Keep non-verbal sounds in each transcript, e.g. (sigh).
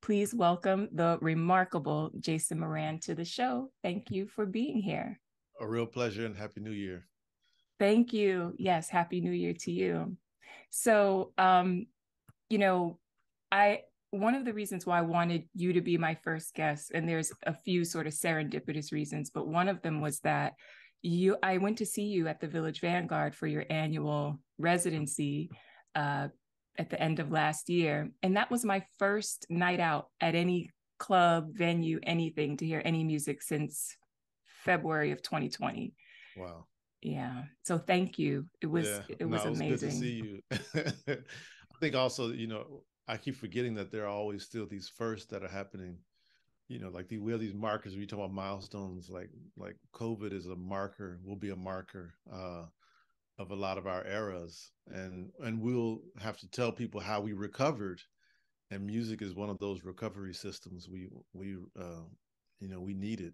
Please welcome the remarkable Jason Moran to the show. Thank you for being here. A real pleasure and Happy New Year. Thank you. Yes, Happy New Year to you. So, um, you know, I one of the reasons why I wanted you to be my first guest, and there's a few sort of serendipitous reasons, but one of them was that you I went to see you at the Village Vanguard for your annual residency uh, at the end of last year, and that was my first night out at any club, venue, anything to hear any music since February of 2020. Wow. Yeah. So thank you. It was yeah. it was no, amazing. It was good to see you. (laughs) I think also, you know, I keep forgetting that there are always still these firsts that are happening. You know, like the we have these markers. We talk about milestones. Like like COVID is a marker. Will be a marker uh, of a lot of our eras, and and we'll have to tell people how we recovered. And music is one of those recovery systems we we uh, you know we need it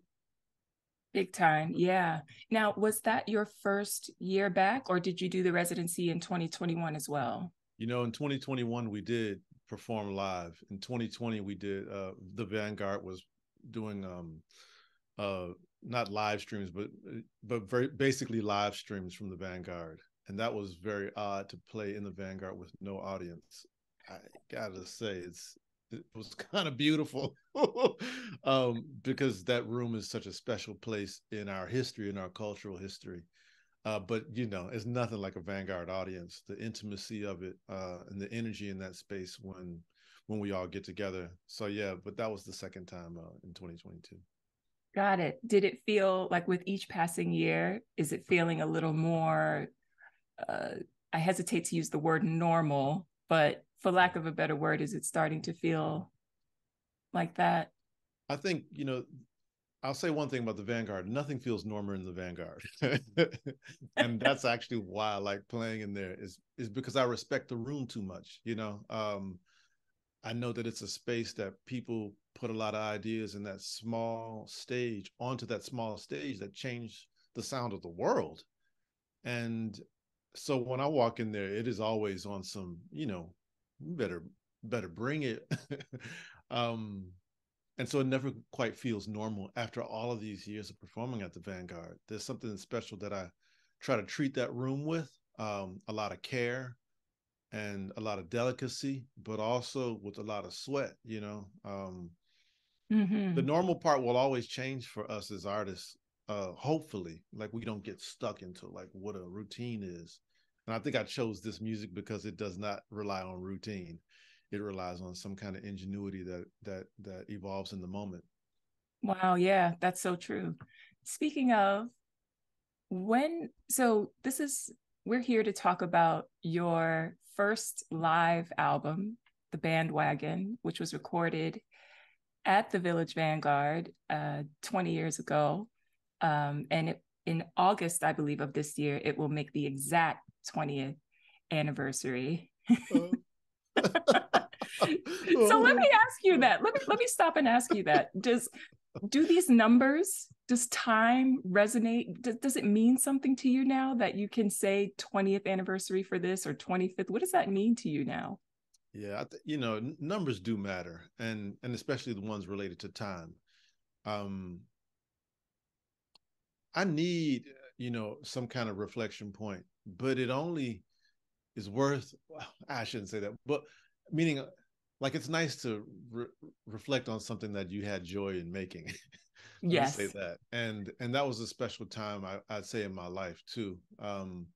Big time. Yeah. Now, was that your first year back, or did you do the residency in 2021 as well? You know, in 2021, we did perform live. In 2020, we did uh, the Vanguard was doing um uh not live streams, but but very basically live streams from the Vanguard, and that was very odd to play in the Vanguard with no audience. I gotta say, it's it was (laughs) kind of beautiful (laughs) um, because that room is such a special place in our history, in our cultural history. Uh, but you know, it's nothing like a Vanguard audience. The intimacy of it uh, and the energy in that space when when we all get together. So yeah, but that was the second time uh, in 2022. Got it. Did it feel like with each passing year, is it feeling a little more? Uh, I hesitate to use the word normal, but for lack of a better word, is it starting to feel like that? I think you know I'll say one thing about the Vanguard. Nothing feels normal in the Vanguard. (laughs) and that's actually why I like playing in there is is because I respect the room too much, you know. Um I know that it's a space that people put a lot of ideas in that small stage onto that small stage that change the sound of the world. And so when I walk in there, it is always on some, you know, better better bring it. (laughs) um and so it never quite feels normal after all of these years of performing at the Vanguard. There's something special that I try to treat that room with um, a lot of care and a lot of delicacy, but also with a lot of sweat. You know, um, mm-hmm. the normal part will always change for us as artists. Uh, hopefully, like we don't get stuck into like what a routine is. And I think I chose this music because it does not rely on routine it relies on some kind of ingenuity that that that evolves in the moment wow yeah that's so true speaking of when so this is we're here to talk about your first live album the bandwagon which was recorded at the village vanguard uh, 20 years ago um, and it, in august i believe of this year it will make the exact 20th anniversary (laughs) so let me ask you that. Let me let me stop and ask you that. Does do these numbers, does time resonate? Does, does it mean something to you now that you can say 20th anniversary for this or 25th? What does that mean to you now? Yeah, th- you know, n- numbers do matter, and and especially the ones related to time. Um, I need, you know, some kind of reflection point, but it only is worth. (laughs) I shouldn't say that, but meaning like it's nice to re- reflect on something that you had joy in making (laughs) yes say that and and that was a special time I, i'd say in my life too um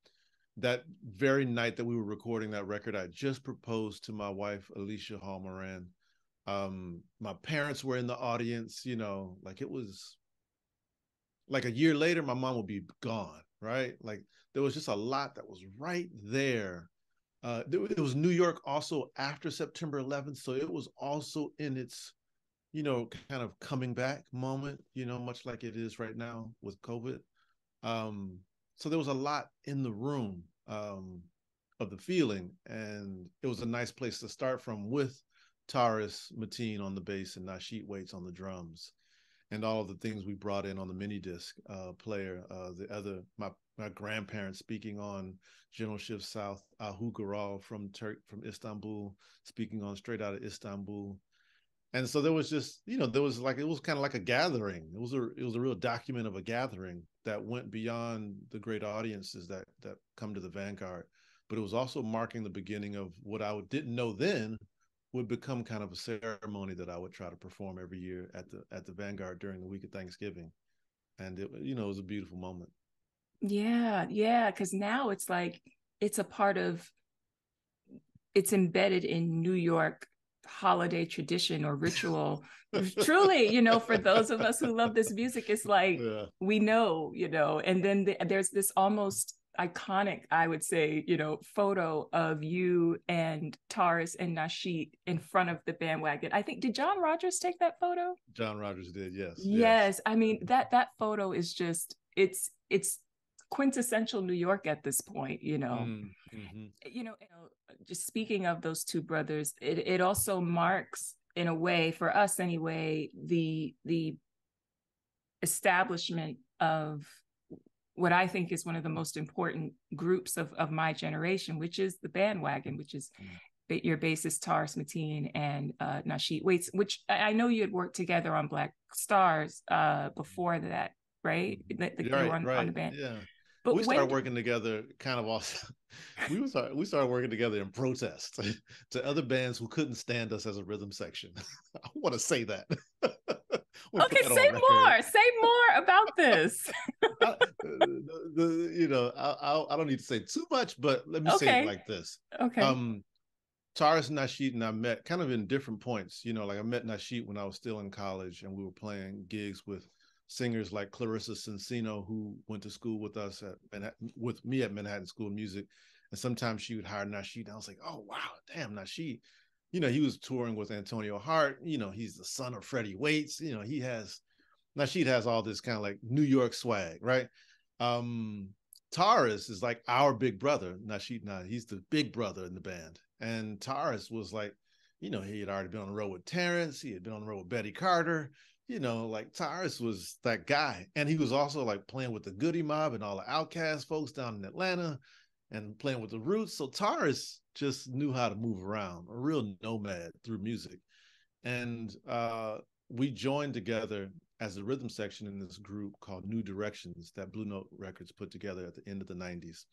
that very night that we were recording that record i just proposed to my wife alicia hall moran. Um my parents were in the audience you know like it was like a year later my mom would be gone right? Like there was just a lot that was right there. Uh, it was New York also after September 11th, so it was also in its, you know, kind of coming back moment. You know, much like it is right now with COVID. Um, so there was a lot in the room um, of the feeling, and it was a nice place to start from with Taurus Mateen on the bass and Nasheet Waits on the drums, and all of the things we brought in on the mini disc uh, player. Uh, the other my my grandparents speaking on Gentle Shift South, Ahu Garal from Turk from Istanbul, speaking on Straight Out of Istanbul. And so there was just you know there was like it was kind of like a gathering. It was a it was a real document of a gathering that went beyond the great audiences that that come to the vanguard. But it was also marking the beginning of what i didn't know then would become kind of a ceremony that i would try to perform every year at the at the vanguard during the week of thanksgiving. And it you know it was a beautiful moment. Yeah yeah because now it's like it's a part of it's embedded in new york holiday tradition or ritual. (laughs) Truly, you know, for those of us who love this music, it's like yeah. we know, you know, and then the, there's this almost iconic, I would say, you know, photo of you and Taurus and Nasheet in front of the bandwagon. I think did John Rogers take that photo? John Rogers did, yes. Yes. yes. I mean, that that photo is just it's it's quintessential New York at this point, you know. Mm, mm-hmm. You know, just speaking of those two brothers, it, it also marks in a way for us anyway, the the establishment of what I think is one of the most important groups of, of my generation, which is the bandwagon, which is mm. your bassist Taurus Mateen and uh, Nasheet Waits, which I know you had worked together on Black Stars uh, before that, right? Mm-hmm. That, that right, on, right. on the band. Yeah. But we started working together kind of also (laughs) we was we started working together in protest (laughs) to other bands who couldn't stand us as a rhythm section. (laughs) I want to say that. okay, say more. Say more about this. I, the, the, you know, I, I, I don't need to say too much, but let me okay. say it like this. Okay. Um, Taurus Nasheet and I met kind of in different points. You know, like I met Nasheet when I was still in college, and we were playing gigs with singers like Clarissa Cincino, who went to school with us at Manhattan, with me at Manhattan School of Music. And sometimes she would hire Nasheet. And I was like, oh, wow, damn, Nasheet. You know, he was touring with Antonio Hart. You know, he's the son of Freddie Waits. You know, he has, Nasheet has all this kind of like New York swag, right? Um, Taurus is like our big brother. Nasheet, now he's the big brother in the band. And Taurus was like, you know, he had already been on the road with Terrence. He had been on the road with Betty Carter you know, like Taurus was that guy. And he was also like playing with the Goodie Mob and all the OutKast folks down in Atlanta and playing with the Roots. So Taurus just knew how to move around, a real nomad through music. And uh, we joined together as a rhythm section in this group called New Directions that Blue Note Records put together at the end of the 90s.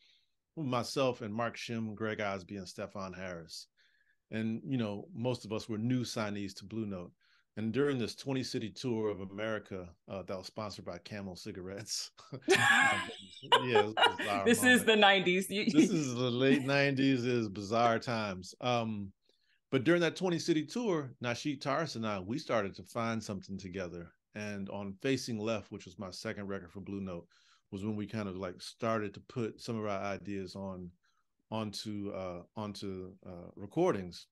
Myself and Mark Shim, Greg Osby, and Stefon Harris. And, you know, most of us were new signees to Blue Note. And during this 20 city tour of America uh, that was sponsored by Camel Cigarettes. (laughs) yeah, this moment. is the 90s. this is the late 90s, is bizarre times. Um, but during that 20 city tour, Nasheet Taurus and I, we started to find something together. And on Facing Left, which was my second record for Blue Note, was when we kind of like started to put some of our ideas on onto uh onto uh recordings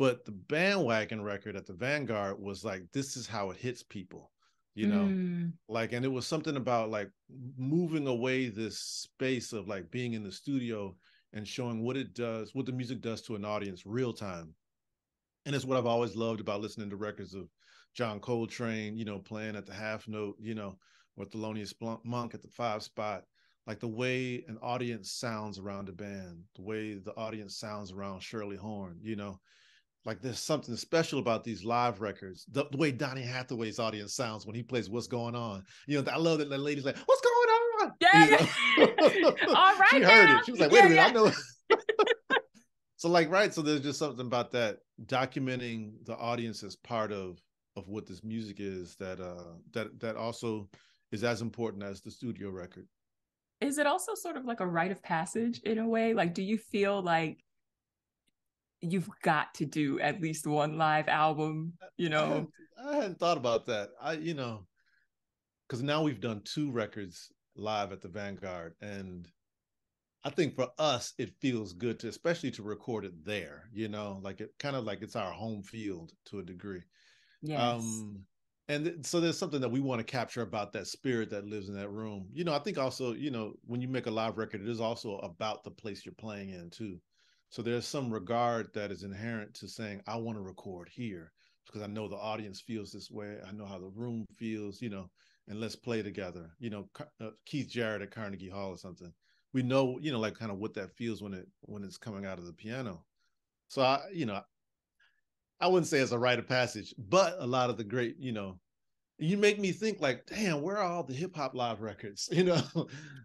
but the bandwagon record at the Vanguard was like, this is how it hits people, you know? Mm. Like, and it was something about like moving away this space of like being in the studio and showing what it does, what the music does to an audience real time. And it's what I've always loved about listening to records of John Coltrane, you know, playing at the half note, you know, or Thelonious Monk at the five spot like the way an audience sounds around a band, the way the audience sounds around Shirley Horn, you know, like there's something special about these live records. The, the, way Donny Hathaway's audience sounds when he plays "What's Going On." You know, I love that the lady's like, "What's going on?" Yeah, you know? (laughs) all right. she heard it. She was like, "Wait yeah, a minute, yeah. I know." (laughs) so, like, right. So there's just something about that documenting the audience as part of of what this music is that uh that that also is as important as the studio record. Is it also sort of like a rite of passage in a way? Like, do you feel like you've got to do at least one live album, you know. I hadn't, I hadn't thought about that. I, you know, because now we've done two records live at the Vanguard, and I think for us it feels good to, especially to record it there. You know, like it kind of like it's our home field to a degree. Yes. Um, and th- so there's something that we want to capture about that spirit that lives in that room. You know, I think also, you know, when you make a live record, it is also about the place you're playing in too. So there's some regard that is inherent to saying, I want to record here because I know the audience feels this way. I know how the room feels, you know, and let's play together. You know, uh, Keith Jarrett at Carnegie Hall or something. We know, you know, like kind of what that feels when it when it's coming out of the piano. So I, you know, I wouldn't say it's a rite of passage, but a lot of the great, you know, you make me think like, damn, where are all the hip hop live records? (laughs) You know,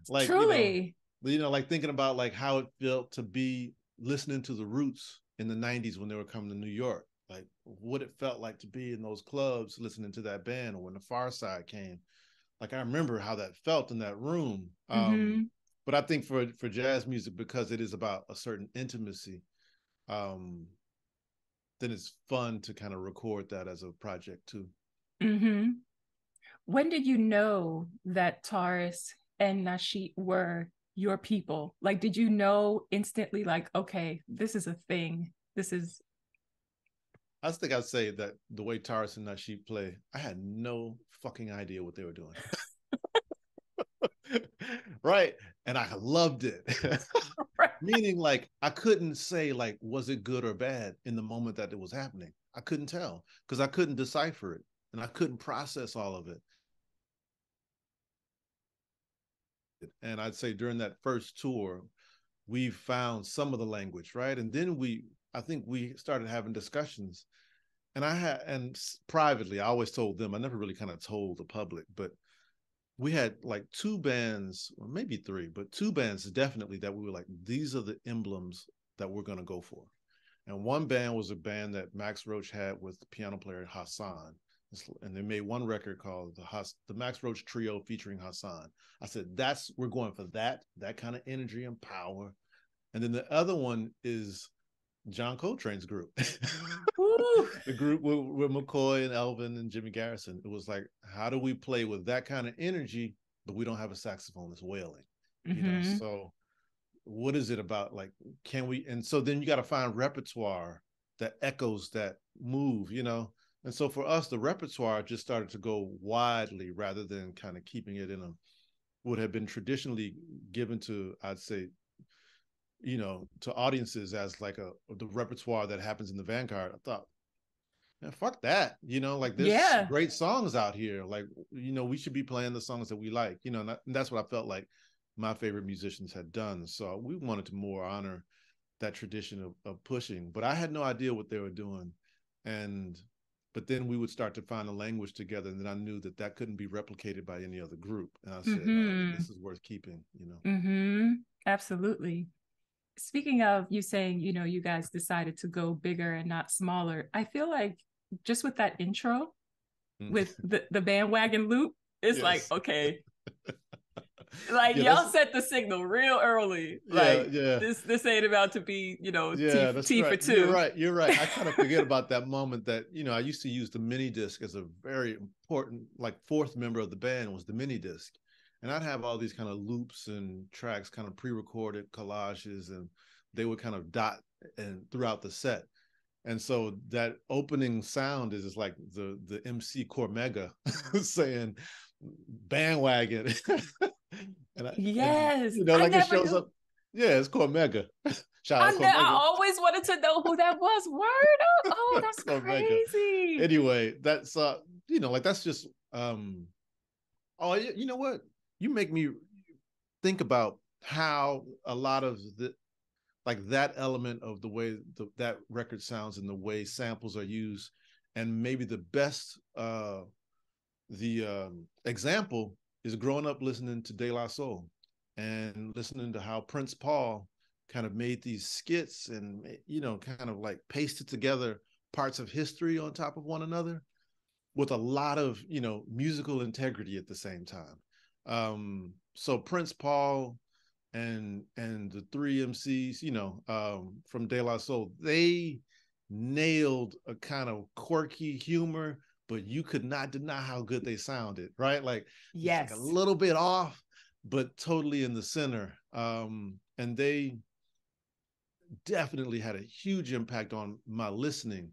like truly, you know, you know, like thinking about like how it felt to be listening to the Roots in the '90s when they were coming to New York, like what it felt like to be in those clubs listening to that band, or when the Pharcyde came. Like I remember how that felt in that room. Um, mm-hmm. But I think for for jazz music, because it is about a certain intimacy, um, then it's fun to kind of record that as a project too. Mm-hmm. When did you know that Taurus and Nasheet were your people? Like, did you know instantly, like, okay, this is a thing? This is. I think I'd say that the way Taurus and Nasheet play, I had no fucking idea what they were doing. (laughs) right. And I loved it. (laughs) (laughs) right. Meaning, like, I couldn't say, like, was it good or bad in the moment that it was happening? I couldn't tell because I couldn't decipher it and I couldn't process all of it. And I'd say during that first tour, we found some of the language, right? And then we, I think we started having discussions. And I had, and privately, I always told them, I never really kind of told the public, but we had like two bands, or maybe three, but two bands definitely that we were like, these are the emblems that we're going to go for. And one band was a band that Max Roach had with the piano player Hasaan and they made one record called the Has- the Max Roach Trio featuring Hasaan. I said that's we're going for that that kind of energy and power, and then the other one is John Coltrane's group, (laughs) the group with, with McCoy and Elvin and Jimmy Garrison. It was like, how do we play with that kind of energy, but we don't have a saxophone that's wailing, mm-hmm. you know? Mm-hmm. So, what is it about? Like, can we? And so then you got to find repertoire that echoes that move, you know and so for us, the repertoire just started to go widely rather than kind of keeping it in a would have been traditionally given to, I'd say, you know, to audiences as like a the repertoire that happens in the Vanguard. I thought, man, fuck that. You know, like there's yeah. great songs out here. Like, you know, we should be playing the songs that we like, you know, and, and that's what I felt like my favorite musicians had done. So we wanted to more honor that tradition of, of pushing, but I had no idea what they were doing. And but then we would start to find a language together and then i knew that that couldn't be replicated by any other group and i said mm-hmm. oh, this is worth keeping you know mm-hmm. absolutely speaking of you saying you know you guys decided to go bigger and not smaller i feel like just with that intro mm-hmm. with the, the bandwagon loop it's yes. like okay (laughs) like yeah, y'all set the signal real early. Like yeah, this this ain't about to be, you know, yeah, T, T right. for 2 You're right. You're right. I kind of forget about that moment that, you know, I used to use the mini disc as a very important, like fourth member of the band was the mini disc. And I'd have all these kind of loops and tracks kind of pre-recorded collages and they would kind of dot and throughout the set. And so that opening sound is just like the the MC Cormega (laughs) saying bandwagon. (laughs) and I, yes, and, you know, like it shows knew. up. Yeah, it's Cormega. (laughs) Shout out I, I always wanted to know who that was. Word up. (laughs) Oh, that's crazy. Anyway, that's uh, you know, like that's just um oh you know what? You make me think about how a lot of the like that element of the way the, that record sounds and the way samples are used and maybe the best uh the um, example is growing up listening to De La Soul and listening to how Prince Paul kind of made these skits and you know kind of like pasted together parts of history on top of one another with a lot of you know musical integrity at the same time. Um so prince paul and and the three mcs you know um from de la soul they nailed a kind of quirky humor but you could not deny how good they sounded, right? Like yes, like a little bit off, but totally in the center. Um, and they definitely had a huge impact on my listening.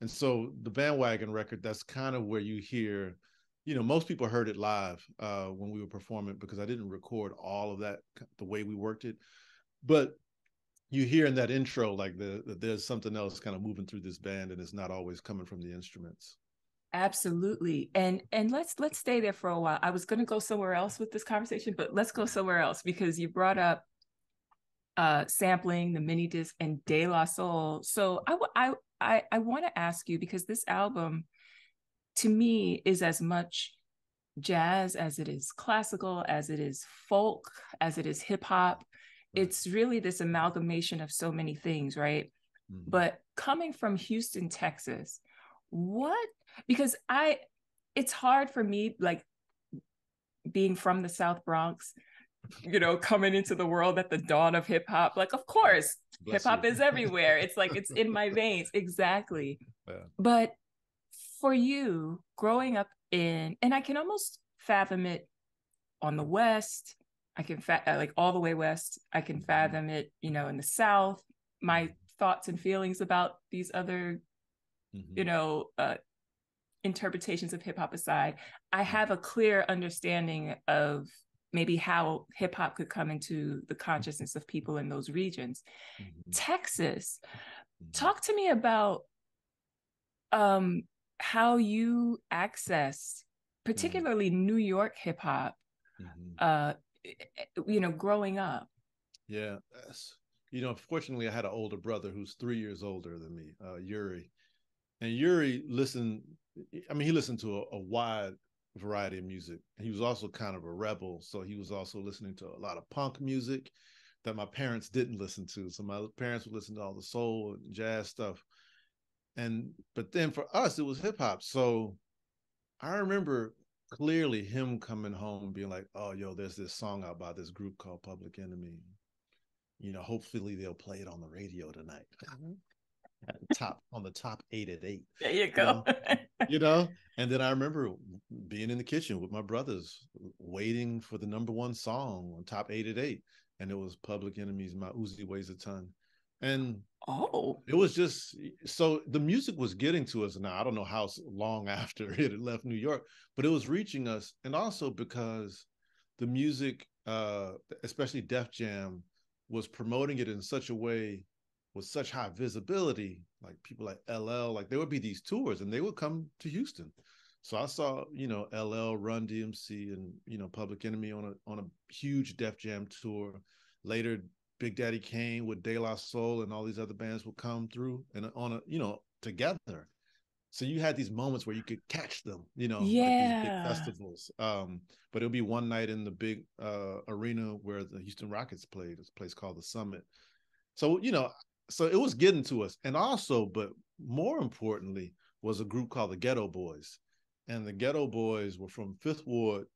And so the bandwagon record, that's kind of where you hear, you know, most people heard it live uh, when we were performing because I didn't record all of that the way we worked it. But you hear in that intro like the, the there's something else kind of moving through this band and it's not always coming from the instruments. Absolutely. And and let's let's stay there for a while. I was going to go somewhere else with this conversation, but let's go somewhere else because you brought up uh sampling the mini disc and De La Soul. So I, I I, I want to ask you because this album to me is as much jazz as it is classical, as it is folk, as it is hip hop. It's really this amalgamation of so many things, right? Mm-hmm. But coming from Houston, Texas, what because I it's hard for me like being from the South Bronx, you know, coming into the world at the dawn of hip hop. Like, of course, hip hop is everywhere. It's like it's in my veins. Exactly. (laughs) Yeah. But for you, growing up in, and I can almost fathom it on the West. I can fa- uh, like all the way west. I can mm-hmm. fathom it, you know, in the South. My thoughts and feelings about these other, mm-hmm. you know, uh, interpretations of hip hop aside, I mm-hmm. have a clear understanding of maybe how hip hop could come into the consciousness of people in those regions. Mm-hmm. Texas, mm-hmm. talk to me about um, how you access, mm-hmm. particularly mm-hmm. New York hip hop, mm-hmm. uh, you know, growing up. Yeah, you know, fortunately, I had an older brother who's three years older than me, uh, Yuri, and Yuri listened. I mean, he listened to a, a wide variety of music. He was also kind of a rebel, so he was also listening to a lot of punk music that my parents didn't listen to. So my parents would listen to all the soul and jazz stuff. And but then for us it was hip hop. So I remember clearly him coming home being like, "Oh, yo, there's this song out by this group called Public Enemy. You know, hopefully they'll play it on the radio tonight." Mm-hmm. Top on the top eight at eight. There you go. (laughs) you know, and then I remember being in the kitchen with my brothers, waiting for the number one song on top eight at eight, and it was Public Enemies. "My Uzi Weighs a Ton," and oh, it was just so the music was getting to us. Now I don't know how long (laughs) after it had left New York, but it was reaching us, and also because the music, uh, especially Def Jam, was promoting it in such a way with such high visibility, like people like LL, like there would be these tours and they would come to Houston. So I saw, you know, LL Run DMC and you know Public Enemy on a on a huge Def Jam tour. Later, Big Daddy Kane with De La Soul and all these other bands would come through and on a you know together. So you had these moments where you could catch them, you know, yeah, like festivals. Um, but it'll be one night in the big uh, arena where the Houston Rockets played. It's a place called the Summit. So you know, so it was getting to us. And also, but more importantly, was a group called the Geto Boys. And the Geto Boys were from Fifth Ward.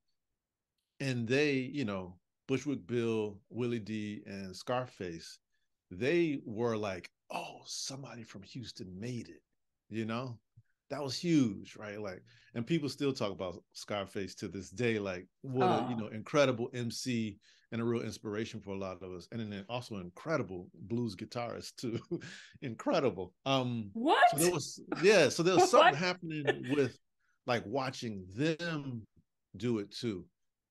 And they, you know, Bushwick Bill, Willie D, and Scarface, they were like, oh, somebody from Houston made it, you know? That was huge, right? Like, and people still talk about Scarface to this day, like what oh. a you ah. know incredible MC and a real inspiration for a lot of us, and then also incredible blues guitarist too, (laughs) incredible. Um, what? So there was yeah, so there was (laughs) something happening with like watching them do it too,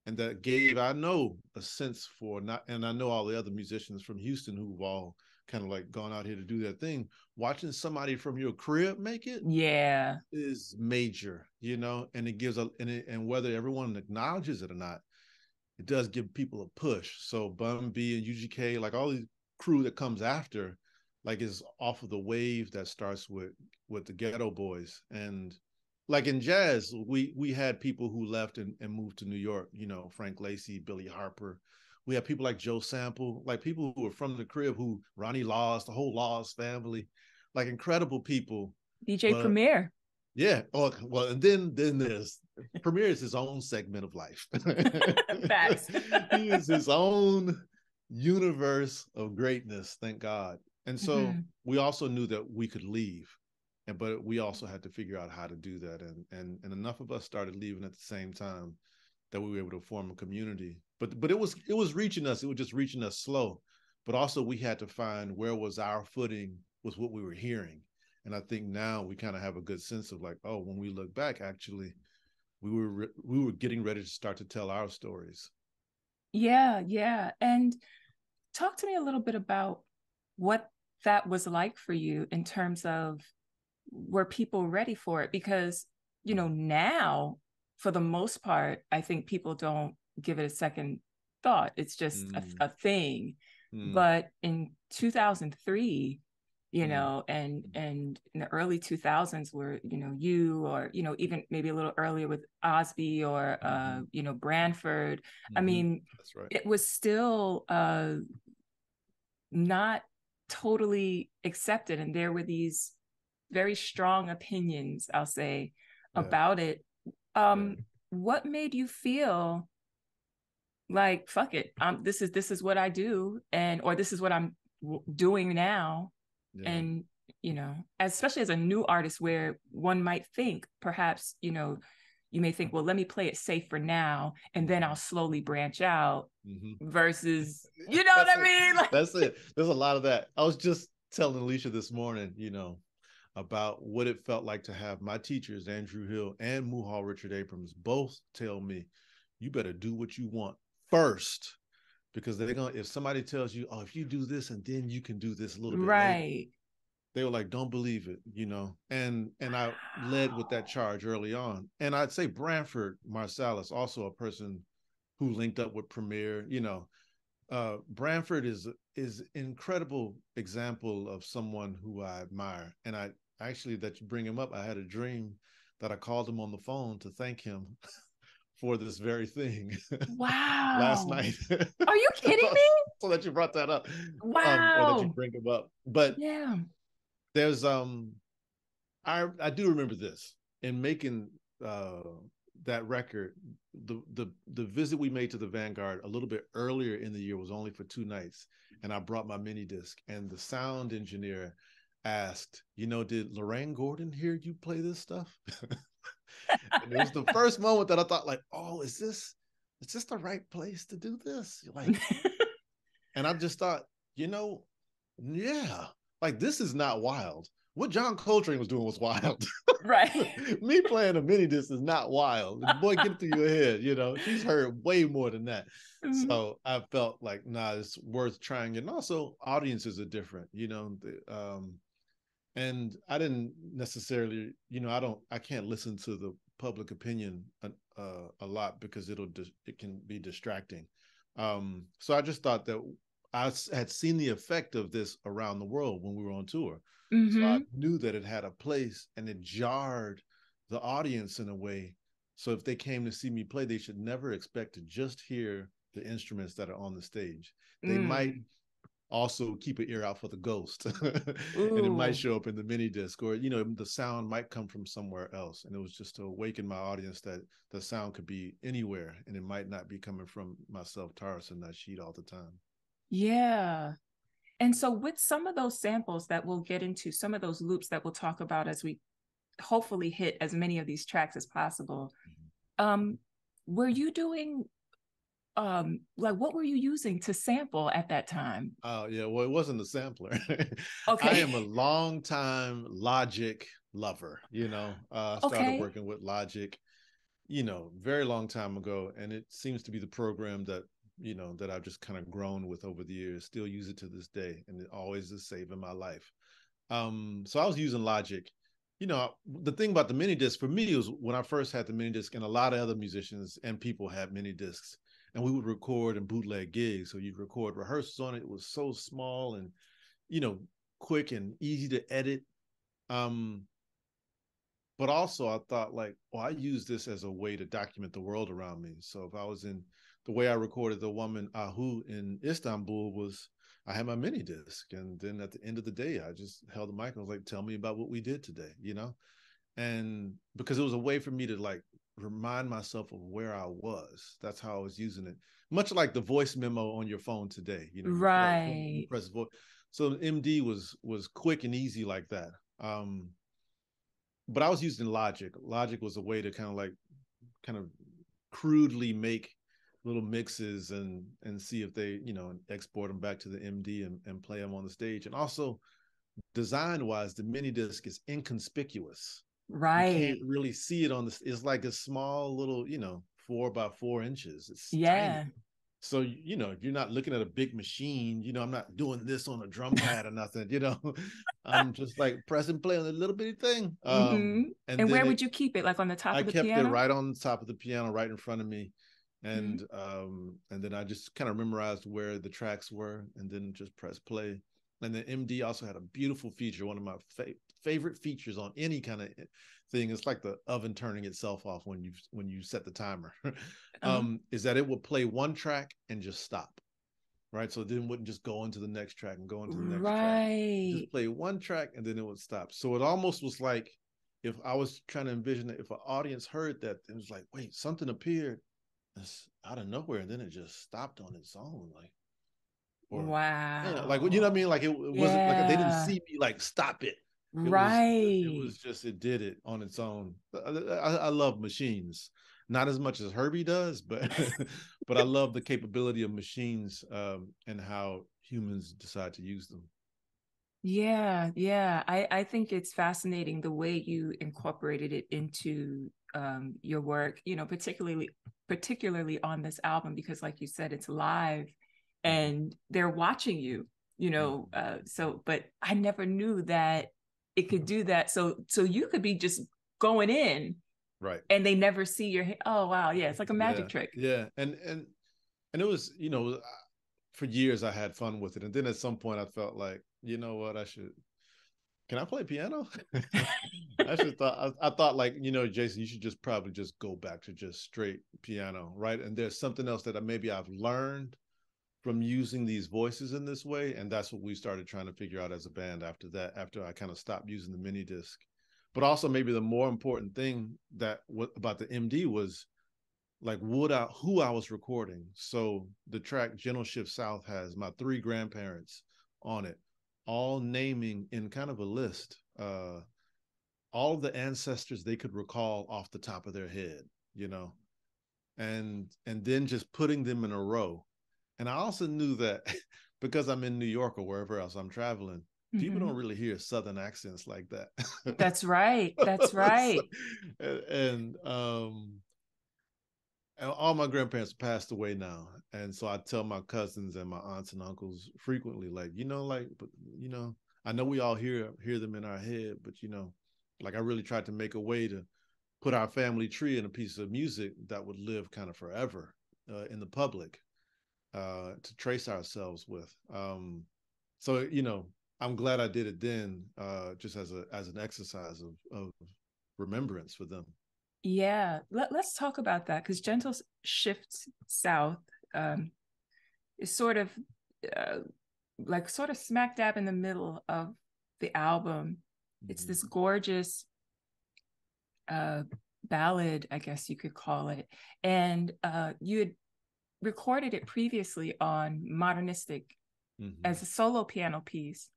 and that gave I know a sense for not, and I know all the other musicians from Houston who've all kind of like gone out here to do that thing. Watching somebody from your crib make it, yeah, is major, you know, and it gives a and it, and whether everyone acknowledges it or not, it does give people a push. So Bun B and UGK, like all these crew that comes after, like is off of the wave that starts with with the Geto Boys. And like in jazz, we we had people who left and, and moved to New York, you know, Frank Lacy, Billy Harper. We have people like Joe Sample, like people who are from the crib who Ronnie Laws, the whole Laws family, like incredible people. DJ but, Premier. Yeah. Oh, well, and then then there's Premier is his own segment of life. (laughs) Facts. he is his own universe of greatness, thank God. And so mm-hmm. we also knew that we could leave. And but we also had to figure out how to do that. And and and enough of us started leaving at the same time that we were able to form a community. But but it was it was reaching us, it was just reaching us slow. But also we had to find where was our footing with what we were hearing. And I think now we kind of have a good sense of like, oh, when we look back, actually, we were re- we were getting ready to start to tell our stories. Yeah yeah. And talk to me a little bit about what that was like for you in terms of were people ready for it? Because you know now for the most part i think people don't give it a second thought. It's just mm. a, a, thing. Mm. but in 2003 you mm-hmm. know and and in the early 2000s where you know you or you know even maybe a little earlier with osby or uh mm-hmm. you know branford mm-hmm. i mean That's right. it was still uh not totally accepted and there were these very strong opinions i'll say yeah. about it um yeah. what made you feel like fuck it um this is this is what i do and or this is what i'm doing now yeah. and you know especially as a new artist where one might think perhaps you know you may think well let me play it safe for now and then i'll slowly branch out mm-hmm. versus (laughs) you know what i mean like, that's it there's a lot of that i was just telling alicia this morning you know about what it felt like to have my teachers andrew hill and muhal richard abrams both tell me you better do what you want first because they're gonna if somebody tells you oh if you do this and then you can do this a little bit right. later, they were like don't believe it you know and and i led with that charge early on and i'd say branford marsalis also a person who linked up with premier you know uh branford is is incredible example of someone who i admire and i actually that you bring him up i had a dream that i called him on the phone to thank him (laughs) for this very thing. (laughs) Wow. last night. Are you (laughs) kidding me? (laughs) so that you brought that up. Wow. Um, or that you bring him up. But yeah. There's um I I do remember this in making uh that record, the the the visit we made to the Vanguard a little bit earlier in the year was only for two nights. And I brought my mini disc and the sound engineer asked, you know, did Lorraine Gordon hear you play this stuff? And it was the first moment that I thought, like, oh, is this is this the right place to do this? Like, and I just thought, you know, yeah, like this is not wild. What John Coltrane was doing was wild. (laughs) Right. (laughs) Me playing a mini disc is not wild. Boy, get through your head. You know, she's heard way more than that. Mm-hmm. So I felt like, nah, it's worth trying. And also, audiences are different. You know, the, um, and I didn't necessarily, you know, I don't, I can't listen to the public opinion a, uh, a lot because it'll, it can be distracting. Um, so I just thought that I had seen the effect of this around the world when we were on tour. Mm-hmm. So I mm-hmm. knew that it had a place and it jarred the audience in a way. So if they came to see me play, they should never expect to just hear the instruments that are on the stage. They mm. might also keep an ear out for the ghost (laughs) and it might show up in the mini disc or you know the sound might come from somewhere else and it was just to awaken my audience that the sound could be anywhere and it might not be coming from myself taurus and Nasheet all the time. Yeah. And so with some of those samples that we'll get into some of those loops that we'll talk about as we hopefully hit as many of these tracks as possible mm-hmm. um were you doing um like what were you using to sample at that time? Oh yeah well it wasn't a sampler. (laughs) Okay. i am a long time logic lover you know? Uh i started okay. working with logic you know very long time ago and it seems to be the program that you know that i've just kind of grown with over the years still use it to this day and it always is saving my life. Um so i was using logic. You know the thing about the mini disc for me was when i first had the mini disc and a lot of other musicians and people had mini discs and we would record and bootleg gigs. So you'd record rehearsals on it. It was so small and, you know, quick and easy to edit. Um, but also I thought like, well, I use this as a way to document the world around me. So if I was in the way I recorded the woman Ahu in Istanbul was I had my mini disc. And then at the end of the day, I just held the mic and was like, tell me about what we did today, you know? And because it was a way for me to like remind myself of where I was. That's how I was using it. Much like the voice memo on your phone today, you know, right. press voice. So MD was was quick and easy like that. Um, but I was using Logic. Logic was a way to kind of like kind of crudely make little mixes and and see if they you know export them back to the MD and, and play them on the stage. And also design wise, the mini disc is inconspicuous right you can't really see it on this it's like a small little you know four by four inches it's yeah tiny. so you know if you're not looking at a big machine you know i'm not doing this on a drum (laughs) pad or nothing you know (laughs) i'm just like press and play on a little bitty thing um mm-hmm. and, and where it, would you keep it like on the top I of the kept piano? it right on the top of the piano right in front of me and mm-hmm. um and then i just kind of memorized where the tracks were and then just press play And the MD also had a beautiful feature, one of my fa- favorite features on any kind of thing. It's like the oven turning itself off when you when you set the timer. (laughs) Uh-huh. um, is that it will play one track and just stop. Right. So it then wouldn't just go into the next track and go into the next right. track. Just play one track and then it would stop. So it almost was like if I was trying to envision it, if an audience heard that, it was like, wait, something appeared out of nowhere, and then it just stopped on its own. Like, or, wow. Yeah, like you know what I mean? Like it, it wasn't yeah. like they didn't see me like stop it. It right. Was, it was just it did it on its own. I, I, I love machines, not as much as Herbie does, but (laughs) but I love the capability of machines um, and how humans decide to use them. Yeah, yeah. I, I think it's fascinating the way you incorporated it into um, your work, you know, particularly particularly on this album, because like you said, it's live mm-hmm. and they're watching you, you know. Mm-hmm. Uh, so but I never knew that it could do that. So so you could be just going in right and they never see your oh wow yeah it's like a magic yeah, trick yeah and and and it was you know for years i had fun with it and then at some point i felt like you know what? I should. Can I play piano? (laughs) I should thought. I, I, thought like you know, Jason, you should just probably just go back to just straight piano, right? And there's something else that I, maybe I've learned from using these voices in this way, and that's what we started trying to figure out as a band after that. After I kind of stopped using the mini disc, but also maybe the more important thing that what about the MD was like what I who I was recording. So the track Gentle Shift South has my three grandparents on it all naming in kind of a list uh, all the ancestors they could recall off the top of their head, you know, and and then just putting them in a row. And I also knew that (laughs) because I'm in New York or wherever else I'm traveling, mm-hmm. people don't really hear Southern accents like that. That's right. (laughs) That's right. and, and um, all my grandparents passed away now and so i tell my cousins and my aunts and uncles frequently like you know like but you know i know we all hear hear them in our head but you know like i really tried to make a way to put our family tree in a piece of music that would live kind of forever uh, in the public uh, to trace ourselves with um, so you know i'm glad i did it then uh, just as a as an exercise of of remembrance for them yeah, Let, us talk about that because Gentle Shift South um, is sort of uh, like sort of smack dab in the middle of the album. Mm-hmm. It's this gorgeous uh, ballad, I guess you could call it. And uh, you had recorded it previously on Modernistic mm-hmm. as a solo piano piece.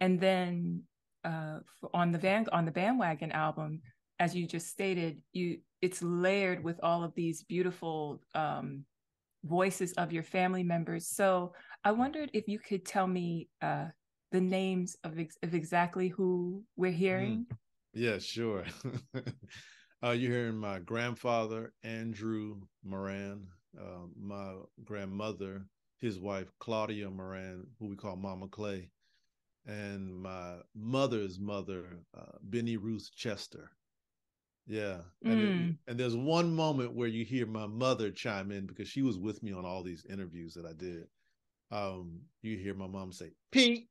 And then uh, on the van on the bandwagon album, as you just stated, you it's layered with all of these beautiful um, voices of your family members. So I wondered if you could tell me uh, the names of, ex- of exactly who we're hearing. Mm. Yeah, sure. (laughs) uh, you're hearing my grandfather, Andrew Moran, uh, my grandmother, his wife, Claudia Moran, who we call Mama Clay, and my mother's mother, uh, Benny Ruth Chester. Yeah. And, mm. it, and there's one moment where you hear my mother chime in because she was with me on all these interviews that I did. Um, you hear my mom say, Pete.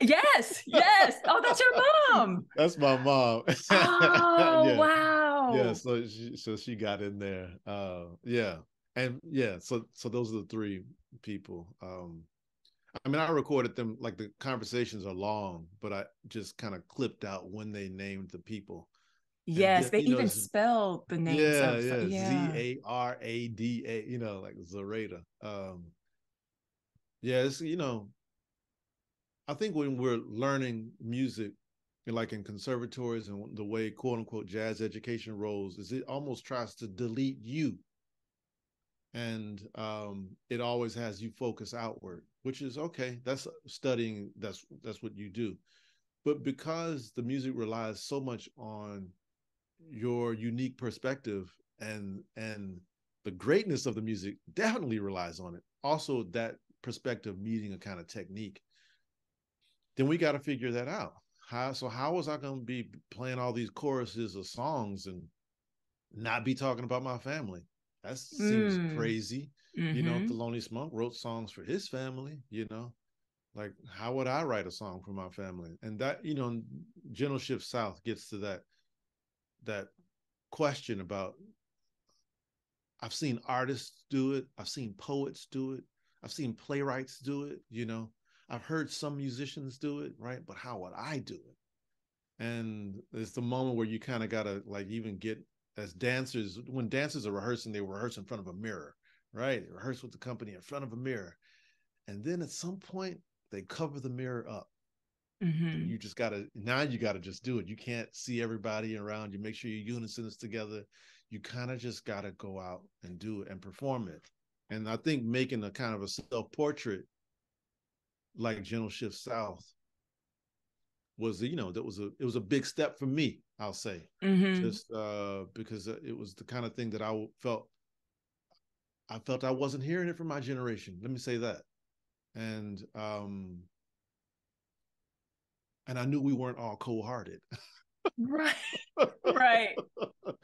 yes, yes. Oh, that's your mom. (laughs) That's my mom. (laughs) Oh yeah. wow. Yeah, so she so she got in there. Uh yeah. And yeah, so so those are the three people. Um I mean I recorded them like the conversations are long, but I just kind of clipped out when they named the people. Yes, they even know, spell the names. Yeah, of, yeah, yeah. Z A R A D A. You know, like Zarada. Um, yeah, it's you know, I think when we're learning music, like in conservatories and the way quote unquote jazz education rolls, is it almost tries to delete you, and um, it always has you focus outward, which is okay. That's studying. That's that's what you do, but because the music relies so much on your unique perspective and and the greatness of the music definitely relies on it. Also, that perspective meeting a kind of technique. Then we got to figure that out. How so? How was I going to be playing all these choruses of songs and not be talking about my family? That seems mm. crazy. Mm-hmm. You know, mm-hmm. Thelonious Monk wrote songs for his family. You know, like how would i write a song for my family and that you know general Shift south gets to that that question about i've seen artists do it i've seen poets do it i've seen playwrights do it you know i've heard some musicians do it right but how would i do it and it's the moment where you kind of gotta like even get as dancers when dancers are rehearsing they rehearse in front of a mirror right they rehearse with the company in front of a mirror and then at some point they cover the mirror up. Mm-hmm. You just gotta now you gotta just do it. You can't see everybody around you. Make sure your unison is together. You kind of just gotta go out and do it and perform it. And I think making a kind of a self-portrait like Gentle Shift South was you know that was a it was a big step for me i'll say mm-hmm. just uh because it was the kind of thing that i felt i felt i wasn't hearing it from my generation let me say that and um and I knew we weren't all cold-hearted. right. (laughs) Right.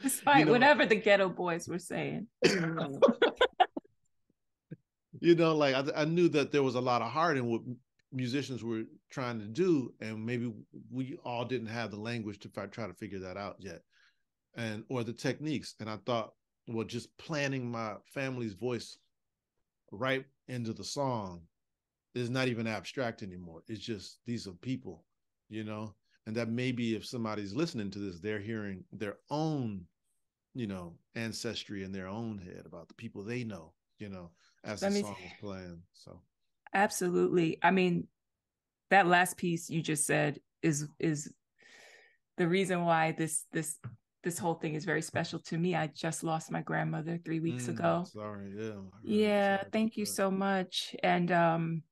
Despite you know, whatever the Geto Boys were saying. (laughs) you know, like I, I knew that there was a lot of heart in what musicians were trying to do, and maybe we all didn't have the language to try to figure that out yet, and or the techniques. And I thought, well, just planning my family's voice right into the song is not even abstract anymore. It's just these are people, you know, and that maybe if somebody's listening to this, they're hearing their own, you know, ancestry in their own head about the people they know, you know, as Let the song is playing. So absolutely. I mean, that last piece you just said is is the reason why this this this whole thing is very special to me. I just lost my grandmother three weeks mm, ago. Sorry, yeah. Yeah, sorry thank you that. so much. And um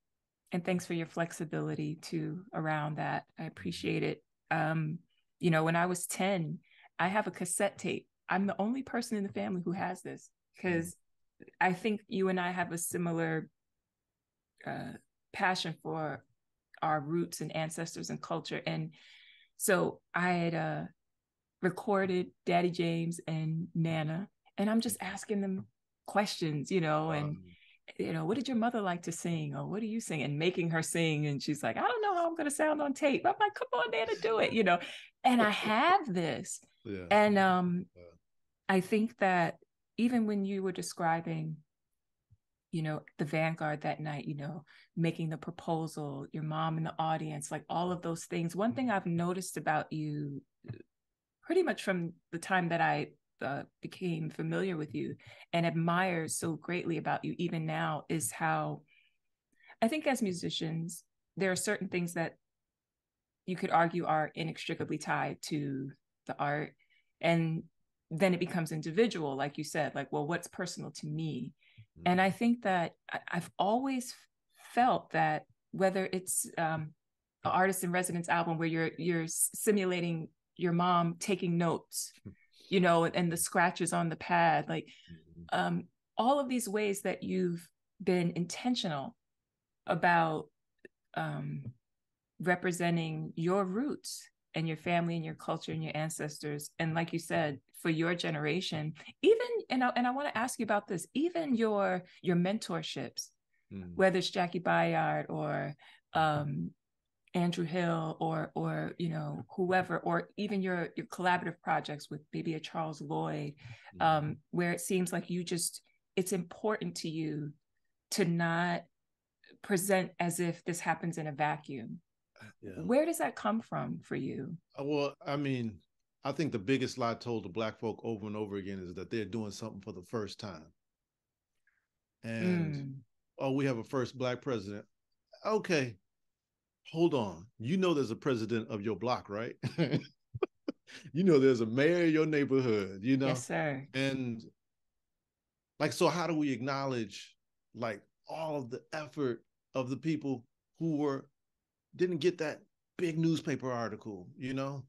and thanks for your flexibility too around that. I appreciate it. Um, you know, when I was 10, I have a cassette tape. I'm the only person in the family who has this because I think you and I have a similar uh, passion for our roots and ancestors and culture. And so I had uh, recorded Daddy James and Nana, and I'm just asking them questions, you know, and you know, what did your mother like to sing? Or what do you sing? And making her sing. And she's like, I don't know how I'm going to sound on tape. I'm like, come on, Nana, do it, you know. And I have this. (laughs) Yeah. And um, yeah. I think that even when you were describing, you know, the Vanguard that night, you know, making the proposal, your mom in the audience, like all of those things. One thing I've noticed about you pretty much from the time that I uh, became familiar with you and admire so greatly about you even now is how I think as musicians, there are certain things that you could argue are inextricably tied to the art. And then it becomes individual, like you said, like, well, what's personal to me? Mm-hmm. And I think that I've always felt that whether it's um, an artist in residence album where you're you're simulating your mom taking notes you know, and the scratches on the pad, like mm-hmm. um, all of these ways that you've been intentional about um, representing your roots and your family and your culture and your ancestors. And like you said, for your generation, even and I, and I want to ask you about this, even your your mentorships, mm. whether it's Jaki Byard or um, Andrew Hill or or you know whoever or even your your collaborative projects with maybe a Charles Lloyd, mm-hmm. um, where it seems like you just it's important to you to not present as if this happens in a vacuum. Yeah. Where does that come from for you? Uh, well, I mean, I think the biggest lie told to black folk over and over again is that they're doing something for the first time. And mm. oh, we have a first black president. Okay, hold on. You know there's a president of your block, right? (laughs) you know there's a mayor of your neighborhood, you know? Yes, sir. And like, so how do we acknowledge like all of the effort of the people who were didn't get that big newspaper article, you know,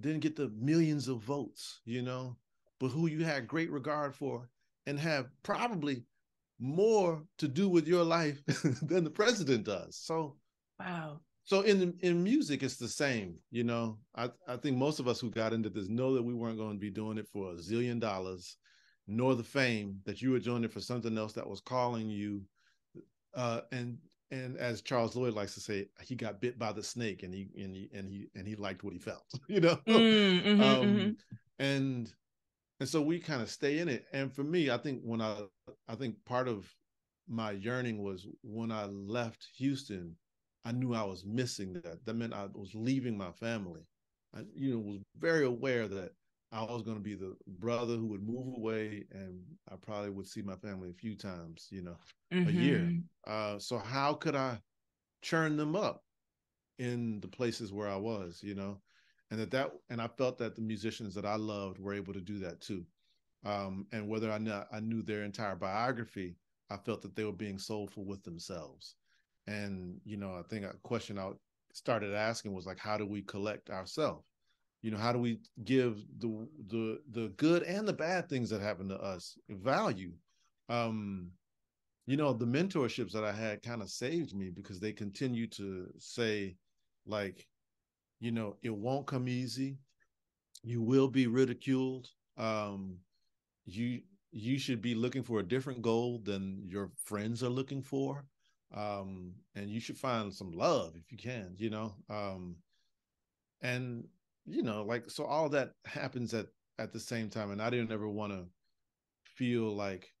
didn't get the millions of votes, you know, but who you had great regard for and have probably more to do with your life (laughs) than the president does. So wow so in in music, it's the same. You know, I I think most of us who got into this know that we weren't going to be doing it for a zillion dollars, nor the fame that you were doing it for something else that was calling you. Uh, and and as Charles Lloyd likes to say, he got bit by the snake, and he and he and he and he liked what he felt, (laughs) you know. Mm, mm-hmm, um, mm-hmm. And and so we kind of stay in it. And for me, I think when I I think part of my yearning was when I left Houston, I knew I was missing that. That meant I was leaving my family. I, you know, was very aware that I was going to be the brother who would move away, and I probably would see my family a few times, you know, mm-hmm. a year. Mm-hmm. Uh, so how could I churn them up in the places where I was, you know, and that that and I felt that the musicians that I loved were able to do that too. Um, and whether I knew, I knew their entire biography, I felt that they were being soulful with themselves. And you know, I think a question I started asking was like, how do we collect ourselves? You know, how do we give the the the good and the bad things that happen to us value? Um, you know, the mentorships that I had kind of saved me because they continue to say, like, you know, it won't come easy. You will be ridiculed. Um, you you should be looking for a different goal than your friends are looking for. Um, and you should find some love if you can, you know. Um, and you know, like so all that happens at at the same time. And I didn't ever want to feel like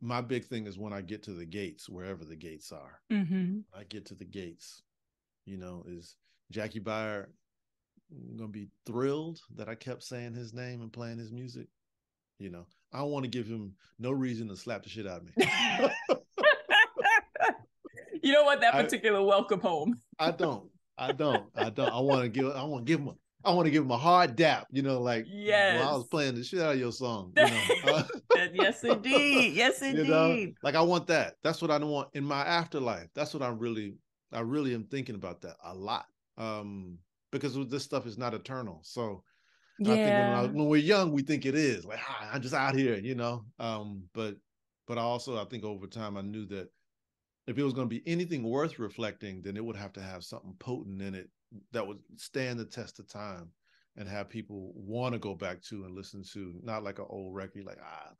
my big thing is when I get to the gates, wherever the gates are. Mm-hmm. I get to the gates, you know, is Jaki Byard gonna be thrilled that I kept saying his name and playing his music. You know, I want to give him no reason to slap the shit out of me. (laughs) (laughs) you don't want that particular I, welcome home. I don't. I don't. I don't. I want to give. I want to give him. A, I want to give him a hard dap. You know, like yes. I was playing the shit out of your song. You know? (laughs) yes, indeed. Yes, indeed. (laughs) You know? Like I want that. That's what I want in my afterlife. That's what I'm really. I really am thinking about that a lot. Um, because this stuff is not eternal. So yeah. I think when, I, when, we're young, we think it is like ah, I'm just out here, you know. Um, but but also I think over time I knew that if it was going to be anything worth reflecting, then it would have to have something potent in it that would stand the test of time and have people want to go back to and listen to, not like an old record, like ah,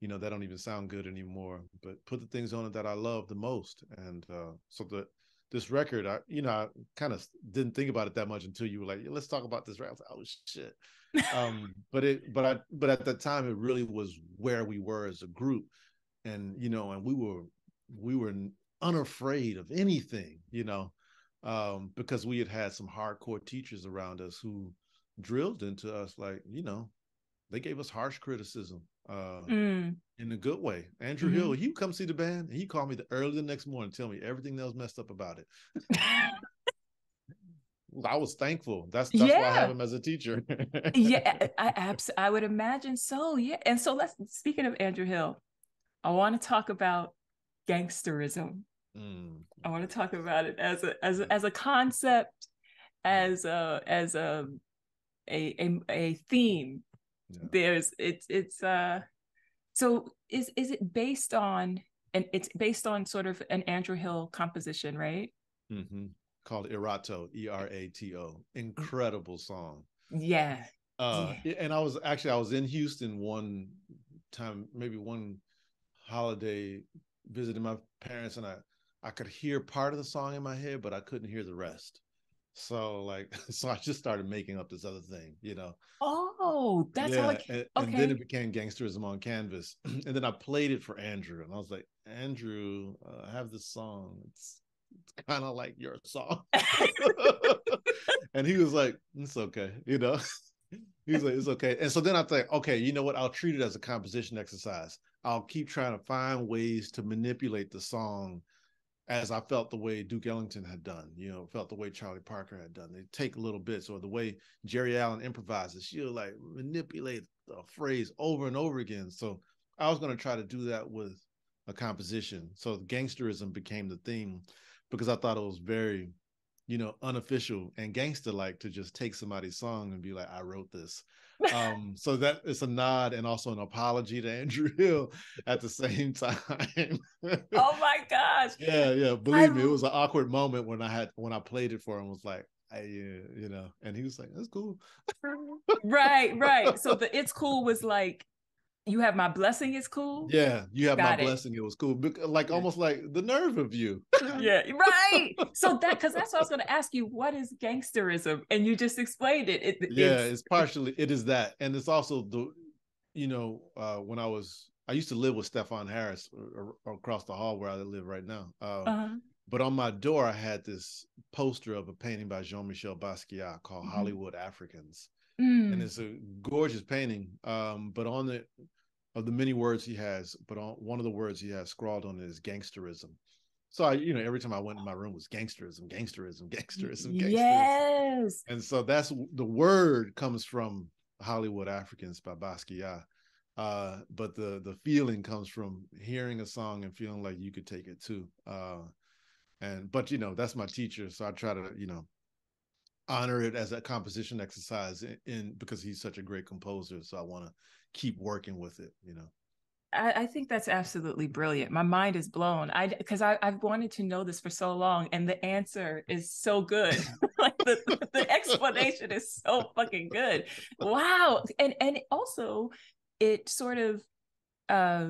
you know, that don't even sound good anymore. But put the things on it that I love the most, and uh, so the this record, I you know, I kind of didn't think about it that much until you were like, yeah, let's talk about this record. Like, oh shit. um, (laughs) but it, but I, but at the time, it really was where we were as a group, and you know, and we were we were unafraid of anything, you know, um, because we had had some hardcore teachers around us who drilled into us, like, you know, they gave us harsh criticism uh, mm. in a good way. Andrew mm-hmm. Hill, he come see the band, and he called me the early the next morning, tell me everything that was messed up about it. (laughs) I was thankful. That's that's yeah. why I have him as a teacher. yeah, (laughs) I abs- I would imagine so. Yeah, and so let's speaking of Andrew Hill, I want to talk about gangsterism. Mm. I want to talk about it as a as a, as a concept, as a as a a a, a theme. Yeah. There's it's it's uh so is is it based on and it's based on sort of an Andrew Hill composition, right? Mm-hmm. Called Erato, E R A T O. Incredible song. Yeah. Uh, yeah. and I was actually I was in Houston one time, maybe one holiday visiting my parents and I I could hear part of the song in my head, but I couldn't hear the rest. So like, (laughs) so I just started making up this other thing, you know. Oh, that's yeah, how it, and, okay. and then it became gangsterism on canvas, (clears throat) and then I played it for Andrew, and I was like, Andrew, uh, I have this song. It's it's kind of like your song, (laughs) (laughs) and he was like, it's okay, you know. He's like, it's okay. And so then I think, okay, you know what? I'll treat it as a composition exercise. I'll keep trying to find ways to manipulate the song as I felt the way Duke Ellington had done, you know, felt the way Charlie Parker had done. They take little bits or the way Geri Allen improvises, she'll like manipulate the phrase over and over again. So I was going to try to do that with a composition. So gangsterism became the theme because I thought it was very, you know, unofficial and gangster like to just take somebody's song and be like, I wrote this um, so that it's a nod and also an apology to (laughs) Andrew Hill at the same time. oh (laughs) my gosh! Yeah, yeah. Believe I... me, it was an awkward moment when I had when I played it for him. Was like, I, you know, and he was like, "That's cool." right, right. So the (laughs) "It's Cool" was like you have my blessing is cool. Yeah, you have Got my it. blessing. It was cool. Like almost like the nerve of you. (laughs) Yeah, (laughs) right. So that because that's what I was going to ask you. What is gangsterism? And you just explained it. it yeah, it's- it's partially it is that, and it's also the, you know, uh, when I was I used to live with Stefon Harris uh, uh, across the hall where I live right now. Uh, uh-huh. But on my door, I had this poster of a painting by Jean Michel Basquiat called Mhm. Hollywood Africans, Mm. and it's a gorgeous painting. Um, but on the of the many words he has, but on one of the words he has scrawled on it is gangsterism. So I, you know, every time I went in my room was gangsterism, gangsterism, gangsterism, gangsterism. Yes. And so that's the word comes from Hollywood Africans by Basquiat. Uh, but the the feeling comes from hearing a song and feeling like you could take it too. Uh, and but you know that's my teacher, so I try to you know honor it as a composition exercise in, in because he's such a great composer. So I want to keep working with it. You know. I, I think that's absolutely brilliant. My mind is blown. I because I've wanted to know this for so long, and the answer is so good. (laughs) (laughs) like the the explanation is so fucking good. Wow. And and also, it sort of, uh,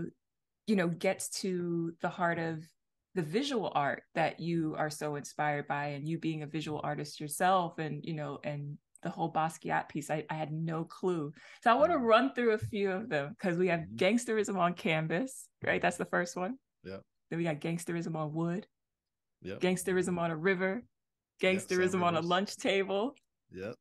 you know, gets to the heart of the visual art that you are so inspired by, and you being a visual artist yourself, and you know, and the whole Basquiat piece. I, I had no clue. So I want to Mhm. run through a few of them because we have Mhm. gangsterism on canvas, right? That's the first one. Yep. Then we got gangsterism on wood, Yep. gangsterism on a river, gangsterism on a lunch table, Yep.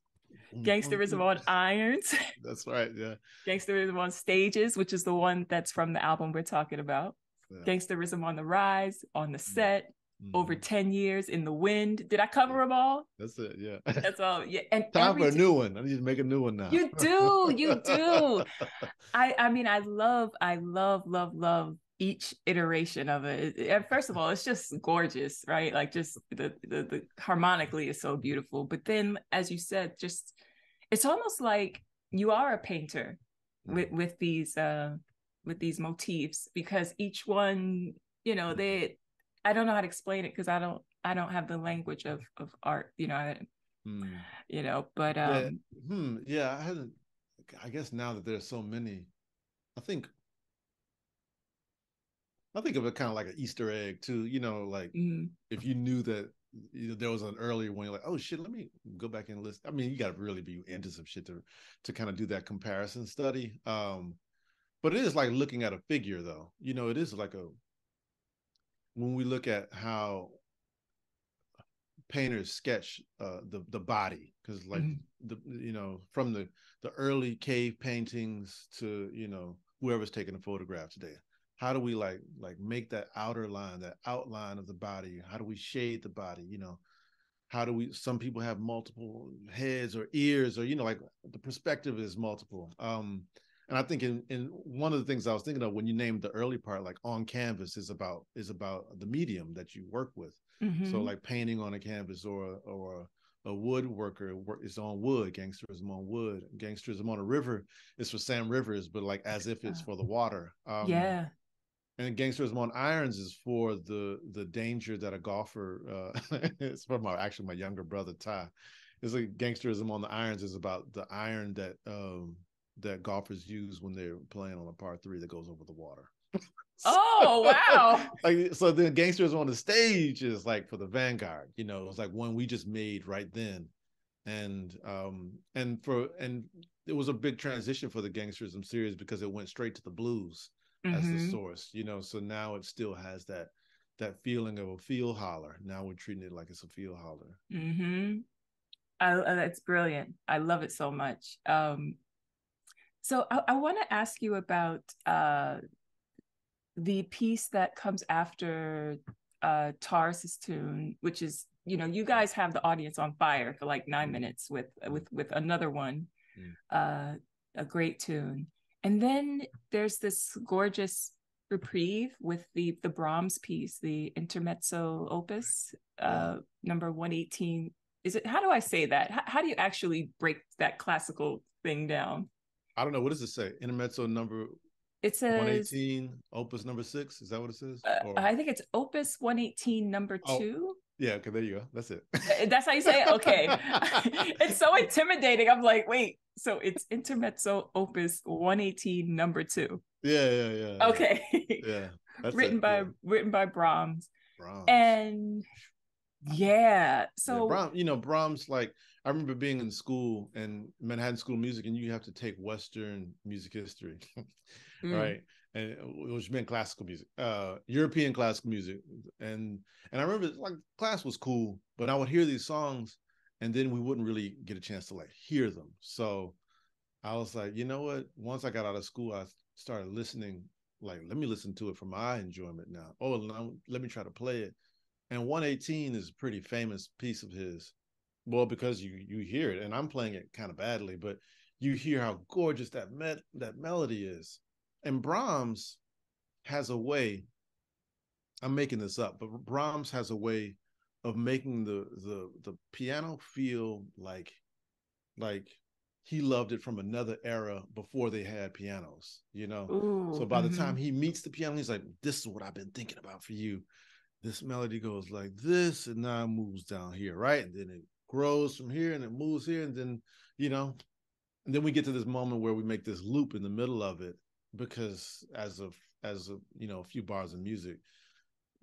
gangsterism on (laughs) irons, (laughs) That's right. Yeah. gangsterism on stages, which is the one that's from the album we're talking about. Yeah. Gangsterism on the rise, on the set, over Mhm. 10 years in the wind. Did I cover them all? That's it. Yeah. That's all. Yeah. (laughs) And Time for a new one. I need to make a new one now. You do, you (laughs) do. I I mean I love I love love love each iteration of it. It- and First of all, it's just gorgeous, right? Like just the, the the harmonically is so beautiful. But then as you said, just it's almost like you are a painter with with these uh with these motifs because each one, you know, they I don't know how to explain it because I don't I don't have the language of of art, you know, I, Hmm. you know, but Yeah. um Hmm. Yeah. I hadn't. I guess now that there's so many, I think. I think of it kind of like an Easter egg too. You know, like mm, if you knew that you know, there was an earlier one, you're like, oh shit, let me go back and list. I mean, you got to really be into some shit to to kind of do that comparison study. Um, but it is like looking at a figure, though. You know, it is like a when we look at how painters sketch uh, the the body, because like Mhm. the you know from the the early cave paintings to you know whoever's taking a photograph today how do we like like make that outer line that outline of the body? How do we shade the body? You know how do we some people have multiple heads or ears or you know like the perspective is multiple. Um and i think in in one of the things i was thinking of when you named the early part like on canvas is about is about the medium that you work with. So mhm. like painting on a canvas or or a woodworker work is on wood gangsterism on wood gangsterism on a river is for sam rivers but like as if it's for the water. Um yeah. and gangsterism on irons is for the the danger that a golfer uh (laughs) it's from my actually my younger brother ty. It's like gangsterism on the irons is about the iron that um that golfers use when they're playing on a par three that goes over the water (laughs) Oh, wow. (laughs) like so the gangsters on the stage is like for the vanguard you know it's like one we just made right then and um and for and it was a big transition for the gangsterism series because it went straight to the blues as the Mhm. source you know so now it still has that that feeling of a field holler now we're treating it like it's a field holler Mm-hmm. I, that's brilliant. I love it so much. Um, so I, I want to ask you about uh, the piece that comes after uh, Taurus's tune, which is you know you guys have the audience on fire for like nine minutes with with with another one, Mm. uh, a great tune, and then there's this gorgeous reprieve with the the Brahms piece, the intermezzo opus, uh, number one eighteen. Is it? How do I say that? How, how do you actually break that classical thing down? I don't know what does it say intermezzo number It says 118 opus number six is that what it says Uh, I think it's Opus 118, number two. Yeah, okay, there you go. That's it. Uh, that's how you say it. Okay, (laughs) it's so (laughs) intimidating. I'm like, wait, so it's Intermezzo Opus 118, number two. Yeah, yeah, yeah. Okay. Yeah. (laughs) written it, by yeah. written by Brahms. Brahms. And yeah, Yeah, so Brahms, you know, Brahms, like I remember being in school and Manhattan School of Music, and you have to take Western music history, (laughs) mm, right? And it- which meant classical music, uh, European classical music, and and I remember like class was cool, but I would hear these songs, and then we wouldn't really get a chance to like hear them. So I was like, you know what? Once I got out of school, I started listening. Like, let me listen to it for my enjoyment now. Oh, let me try to play it. And 118 is a pretty famous piece of his. Well, because you you hear it, and I'm playing it kind of badly, but you hear how gorgeous that met that melody is. And Brahms has a way. I'm making this up, but Brahms has a way of making the the the piano feel like like he loved it from another era before they had pianos, you know. ooh, So by the mhm. time he meets the piano, he's like, "This is what I've been thinking about for you." This melody goes like this, and now it moves down here, right? And then it grows from here, and it moves here, and then you know, and then we get to this moment where we make this loop in the middle of it because as of as a you know a few bars of music,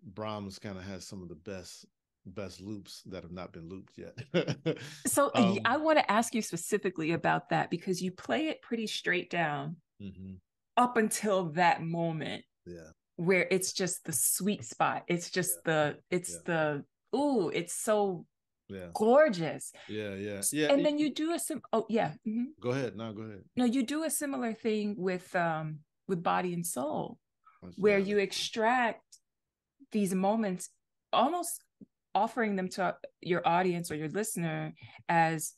Brahms kind of has some of the best best loops that have not been looped yet. (laughs) So Um, I want to ask you specifically about that because you play it pretty straight down Mhm. up until that moment Yeah, where it's just the sweet spot. It's just the it's the ooh, it's so yeah, gorgeous. yeah, yeah, yeah. and then you do a sim oh yeah. mhm. go ahead. No, go ahead. No, you do a similar thing with um with body and soul. Where you extract these moments almost offering them to your audience or your listener as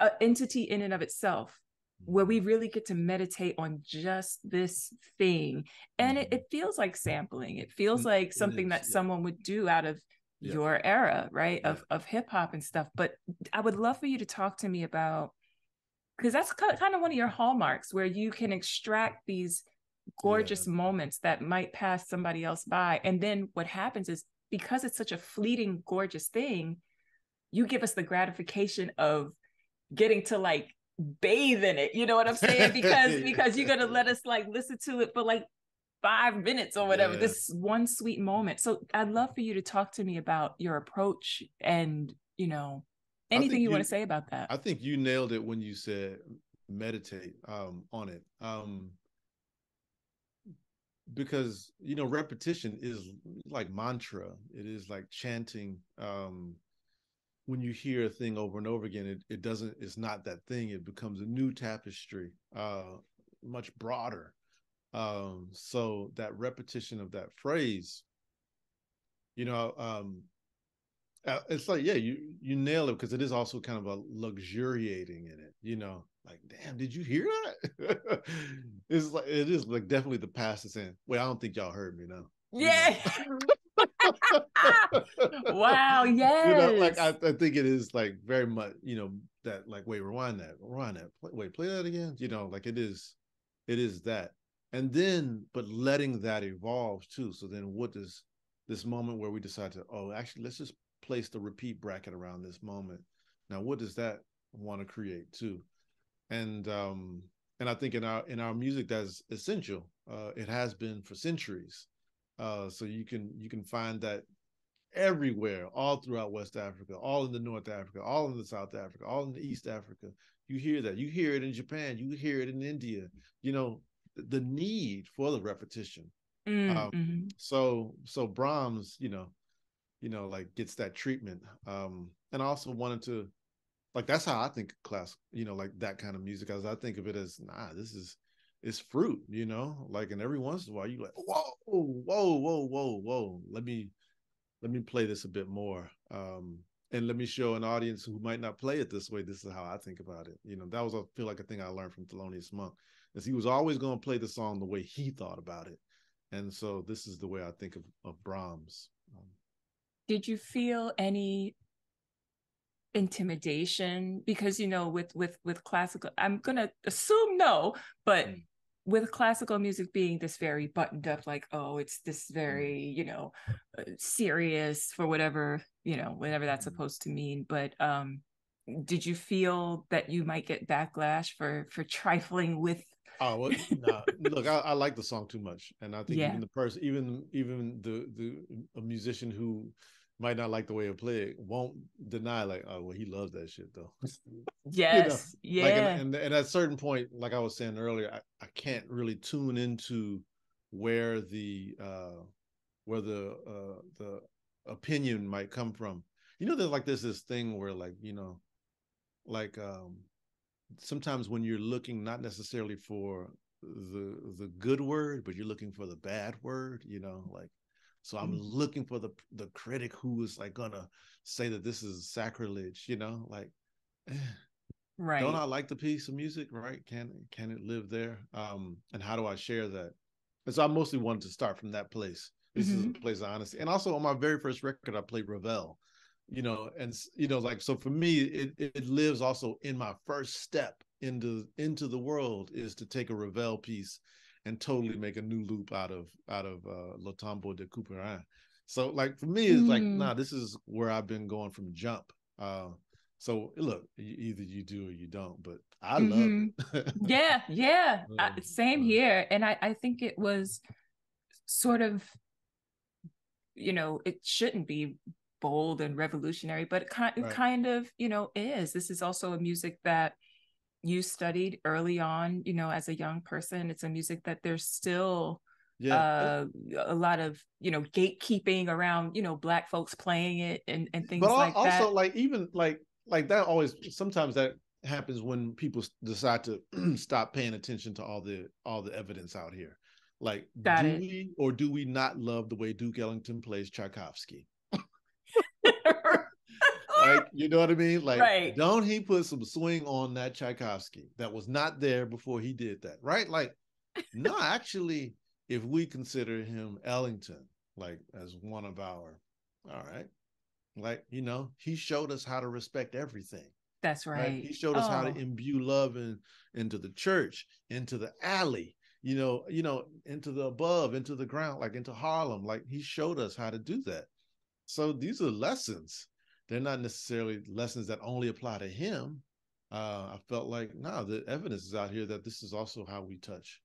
an entity in and of itself where we really get to meditate on just this thing and it, Mhm. it feels like sampling it feels like something that someone would do out of Yeah. your era right Yeah. of of hip-hop and stuff but i would love for you to talk to me about because that's kind of one of your hallmarks where you can extract these gorgeous moments that might pass somebody else by and then what happens is because it's such a fleeting gorgeous thing you give us the gratification of getting to like bathe in it you know what i'm saying (laughs) because because you're gonna (laughs) let us like listen to it for like five minutes or whatever Yeah. this one sweet moment so i'd love for you to talk to me about your approach and you know anything think you, want to say about that I think you nailed it when you said meditate um, on it. Um, because you know repetition is like mantra. It is like chanting. Um, when you hear a thing over and over again, it, it doesn't. It's not that thing. It becomes a new tapestry, uh, much broader. Um, so that repetition of that phrase, you know, um, uh, it's like yeah you you nail it because it is also kind of a luxuriating in it you know like damn did you hear that? (laughs) It's like it is like definitely the past is saying Wait, i don't think y'all heard me now you know? yeah. (laughs) Wow yes (laughs) you know like I, I think it is like very much you know that like wait rewind that rewind that play, wait play that again you know like it is it is that and then but letting that evolve too. So then what does this moment where we decide to oh actually let's just place the repeat bracket around this moment. Now what does that want to create too? And um and i think in our in our music that's essential. Uh it has been for centuries. Uh so you can you can find that everywhere all throughout west africa all in the north africa all in the south africa all in the east africa. You hear that. You hear it in japan. You hear it in india. You know the need for the repetition. Mm, um, mhm. so so brahms you know you know like gets that treatment um and I also wanted to like that's how i think class you know like that kind of music as i think of it as nah this is it's fruit you know? Like and every once in a while you like whoa whoa whoa whoa whoa let me let me play this a bit more um and let me show an audience who might not play it this way this is how i think about it. You know that was i feel like a thing i learned from thelonious monk is he was always going to play the song the way he thought about it and so this is the way i think of, of brahms um, did you feel any intimidation because you know with with with classical i'm gonna assume no but Mm. with classical music being this very buttoned up like oh it's this very you know uh, serious for whatever you know, whatever that's mm-hmm. supposed to mean. But um, did you feel that you might get backlash for for trifling with Oh well, nah, look, I, I, like the song too much, and I think yeah. even the person, even even the the a musician who might not like the way it played won't deny like, oh well, he loves that shit though. yes, (laughs) you know? yeah. Like, and, and, and, at a certain point, like I was saying earlier, I, I can't really tune into where the uh where the uh the opinion might come from. You know, there's like there's this thing where like you know, like um sometimes when you're looking not necessarily for the the good word, but you're looking for the bad word, you know, like so I'm mm. looking for the the critic who is like gonna say that this is sacrilege, you know, like (sighs) eh, right. Don't I like the piece of music, right? Can can it live there? Um, and how do I share that? And so I mostly wanted to start from that place. This mm-hmm. is a mm-hmm. place of honesty. And also on my very first record, I played Ravel you know and you know like so for me it it lives also in my first step into into the world is to take a Ravel piece and totally make a new loop out of out of uh Le Tombeau de Couperin. So like for me it's mm. like nah this is where I've been going from jump. Uh so look either you do or you don't but I mm-hmm. love it. yeah, yeah. (laughs) Uh, same here and I I think it was sort of you know it shouldn't be bold and revolutionary, but it kind, right. kind of, you know, is. This is also a music that you studied early on, you know, as a young person. It's a music that there's still yeah. uh, a lot of, you know, gatekeeping around, you know, black folks playing it and, and things but like also, that. Also, like even like like that always sometimes that happens when people decide to (clears throat) stop paying attention to all the all the evidence out here. Like, Got do it. we or do we not love the way Duke Ellington plays Tchaikovsky? Like, you know what I mean? Like, right. don't he put some swing on that Tchaikovsky that was not there before he did that, right? Like, no, actually, if we consider him Ellington, like as one of our, all right, like you know, he showed us how to respect everything. That's right. right? He showed us oh. how to oh. imbue love in, into the church, into the alley, you know, you know, into the above, into the ground, like into Harlem. Like he showed us how to do that. So these are lessons. They're not necessarily lessons that only apply to him. Uh, I felt like no, nah, the evidence is out here that this is also how we touch.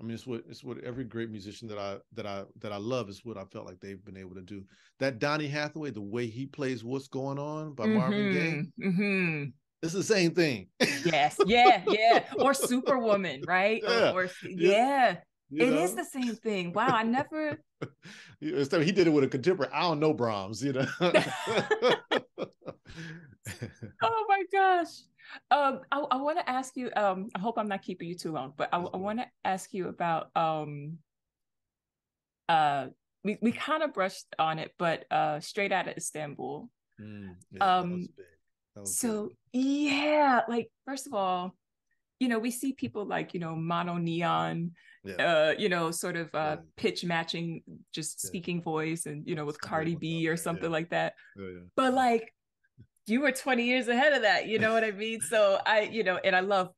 I mean, it's what it's what every great musician that I that I that I love is what I felt like they've been able to do. That Donny Hathaway, the way he plays "What's Going On" by mm-hmm, Marvin Gaye, mm-hmm. it's the same thing. yes, yeah, yeah. Or (laughs) Superwoman, right? Yeah, or, or yeah. yeah. It know? is the same thing. Wow, I never. He did it with a contemporary. I don't know Brahms, you know. (laughs) oh my gosh. Um, I, I want to ask you. Um, I hope I'm not keeping you too long, but I, I want to ask you about. Um, uh, we we kind of brushed on it, but uh, straight out of Istanbul. Mm, yeah, um, so big. yeah, like first of all, you know, we see people like you know MonoNeon yeah. uh, you know, sort of uh, yeah. pitch matching, just speaking voice, and you know, with Cardi B or something like that. Oh, but like, you were 20 years ahead of that. You know what I mean? So I, you know, and I love,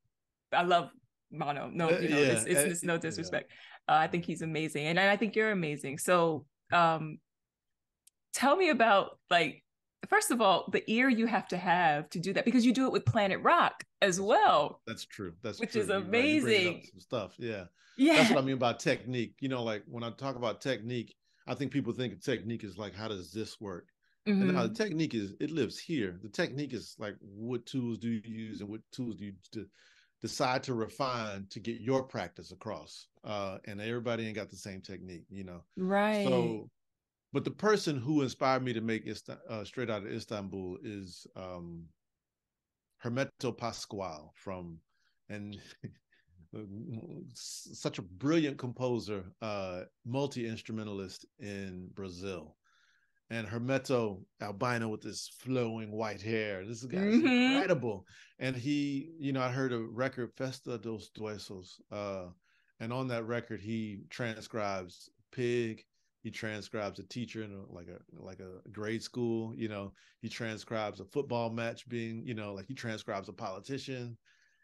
I love Mono. No, uh, you know, it's, it's, it's, no disrespect. Uh, I think he's amazing, and I think you're amazing. So, um, tell me about like first of all, the ear you have to have to do that because you do it with Planet Rock as well. That's true. That's which true. is amazing. Right. stuff. Yeah. Yeah. That's what I mean by technique. You know, like when I talk about technique, I think people think of technique is like, how does this work? Mm-hmm. And now the technique is it lives here. The technique is like what tools do you use and what tools do you to decide to refine to get your practice across. Uh, and everybody ain't got the same technique, you know. Right. So but the person who inspired me to make uh, straight out of Istanbul is um, Hermeto Pascoal from and (laughs) such a brilliant composer, uh, multi instrumentalist in Brazil. And Hermeto albino with this flowing white hair. This guy is mm-hmm. incredible. And he, you know, I heard a record Festa dos Deuses, uh, and on that record he transcribes pig he transcribes a teacher in a, like a like a grade school you know he transcribes a football match being you know like he transcribes a politician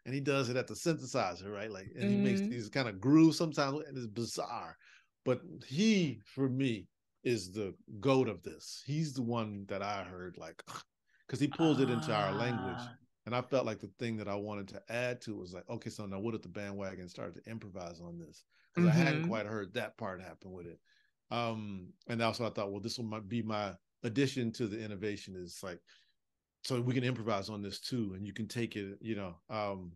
and he does it at the synthesizer right like and mm-hmm. he makes mm-hmm. these kind of grooves sometimes and it's bizarre but he for me is the goat of this. He's the one that I heard like (sighs) because he pulled it into our language. Ah. And I felt like the thing that I wanted to add to was like, okay, so now what if the bandwagon started to improvise on this? Because I hadn't Mhm. quite heard that part happen with it. Um, and also I thought, well, this will might be my addition to the innovation is like, so we can improvise on this too, and you can take it, you know. Um,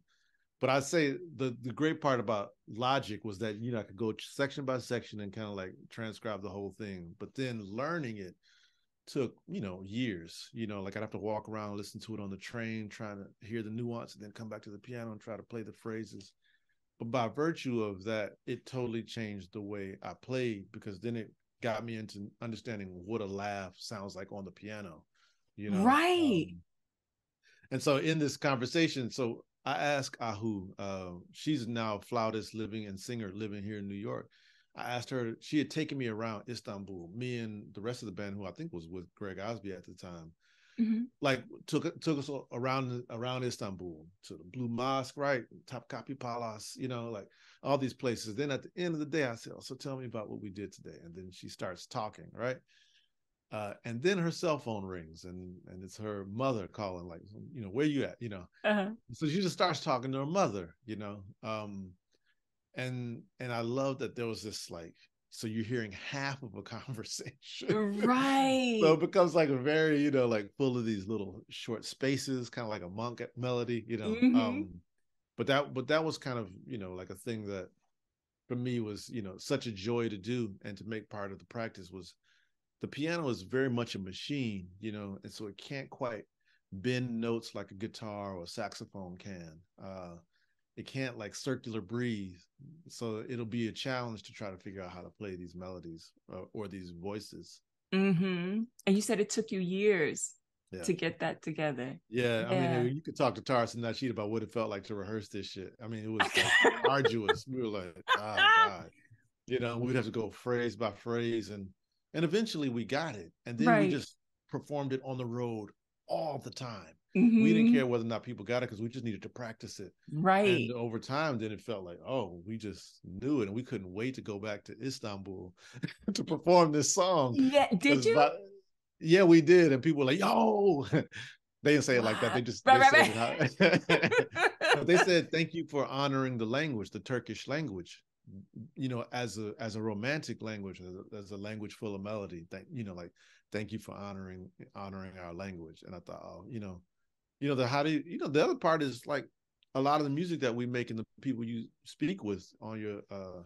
but I'd say the the great part about Logic was that you know I could go section by section and kind of like transcribe the whole thing, but then learning it took you know years you know like i'd have to walk around listen to it on the train trying to hear the nuance and then come back to the piano and try to play the phrases but by virtue of that it totally changed the way i played because then it got me into understanding what a laugh sounds like on the piano you know Right. Um, and so in this conversation so i asked ahu uh, she's now flautist living and singer living here in new york I asked her, she had taken me around Istanbul, me and the rest of the band, who I think was with Greg Osby at the time, Mhm. like took took us around around Istanbul to the Blue Mosque, right? Topkapi Palace, you know, like all these places. Then at the end of the day, I said, So tell me about what we did today. And then she starts talking, right? Uh, and then her cell phone rings and and it's her mother calling, like, you know, where you at? You know. Uh-huh. So she just starts talking to her mother, you know. Um, and and I love that there was this like so you're hearing half of a conversation. Right. so it becomes like a very, you know, like full of these little short spaces, kind of like a monk melody, you know. Mhm. Um, but that but that was kind of, you know, like a thing that for me was, you know, such a joy to do and to make part of the practice was the piano is very much a machine, you know, and so it can't quite bend notes like a guitar or a saxophone can. Uh, it can't like circular breathe. So it'll be a challenge to try to figure out how to play these melodies uh, or these voices. hmm And you said it took you years Yeah. to get that together. Yeah, I Yeah. mean, you could talk to Taurus and Nasheet about what it felt like to rehearse this shit. I mean, it was like (laughs) arduous. We were like, oh God, you know, we'd have to go phrase by phrase, and and eventually we got it, and then Right. we just performed it on the road all the time. Mhm. We didn't care whether or not people got it because we just needed to practice it. Right. And over time, then it felt like, oh, we just knew it, and we couldn't wait to go back to Istanbul (laughs) to perform this song. yeah. Did you? by- yeah, we did, and people were like, "Yo," (laughs) they didn't say it like that. They just Right, they right, said it how- (laughs) but they said, "Thank you for honoring the language, the Turkish language, you know, as a as a romantic language, as a, as a language full of melody. Thank you know, like thank you for honoring honoring our language." And I thought, oh, you know, you know, the how do you, you know, the other part is like a lot of the music that we make and the people you speak with on your uh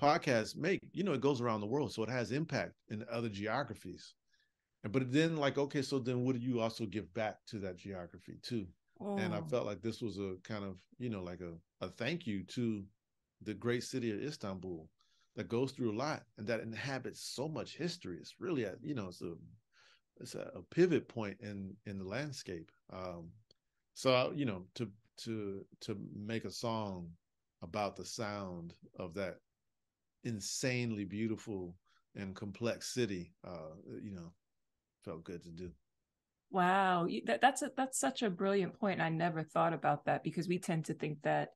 podcast make, you know, it goes around the world, so it has impact in other geographies. And but then, like, okay, so then what do you also give back to that geography too? And I Oh. felt like this was a kind of, you know, like a, a thank you to the great city of Istanbul that goes through a lot and that inhabits so much history. It's really a, you know, it's a it's a, a pivot point in in the landscape. Um so you know, to to to make a song about the sound of that insanely beautiful and complex city, uh, you know, felt good to do. Wow, that, that's a, that's such a brilliant point. I never thought about that because we tend to think that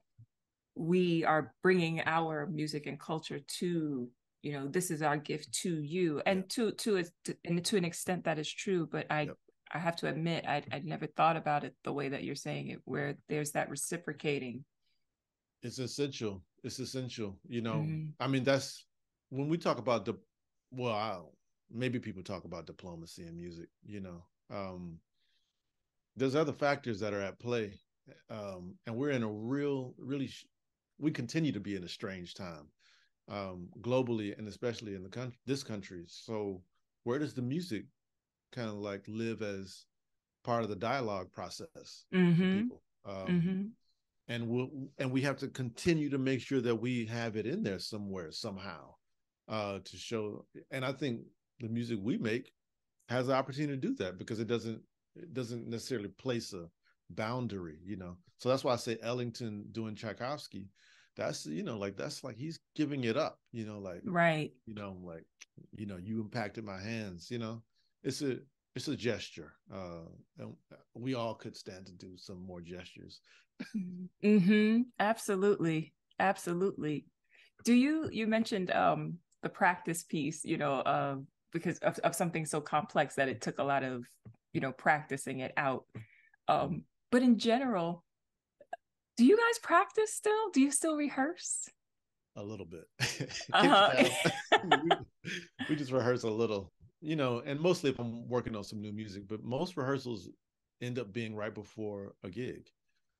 we are bringing our music and culture to you know this is our gift to you and to to a, to, and to an extent that is true but i Yep. i have to admit i i never thought about it the way that you're saying it where there's that reciprocating It's essential. It's essential. You know, Mhm. I mean, that's when we talk about the well, I, maybe people talk about diplomacy and music. You know, um, there's other factors that are at play, um, and we're in a real, really, sh- we continue to be in a strange time, um, globally and especially in the country, this country. So, where does the music kind of like live as part of the dialogue process mm-hmm, people? Um, mm-hmm. and we'll and we have to continue to make sure that we have it in there somewhere somehow uh to show and i think the music we make has the opportunity to do that because it doesn't it doesn't necessarily place a boundary you know so that's why i say ellington doing tchaikovsky that's you know like that's like he's giving it up you know like right. you know like you know you impacted my hands you know? It's a it's a gesture uh and we all could stand to do some more gestures. Mm-hmm. Absolutely. Absolutely. Do you you mentioned um the practice piece you know of because of, of something so complex that it took a lot of you know practicing it out. Um but in general do you guys practice still? Do you still rehearse? A little bit. (laughs) Uh-huh. (laughs) (laughs) we, we just rehearse a little you know and mostly if i'm working on some new music but most rehearsals end up being right before a gig.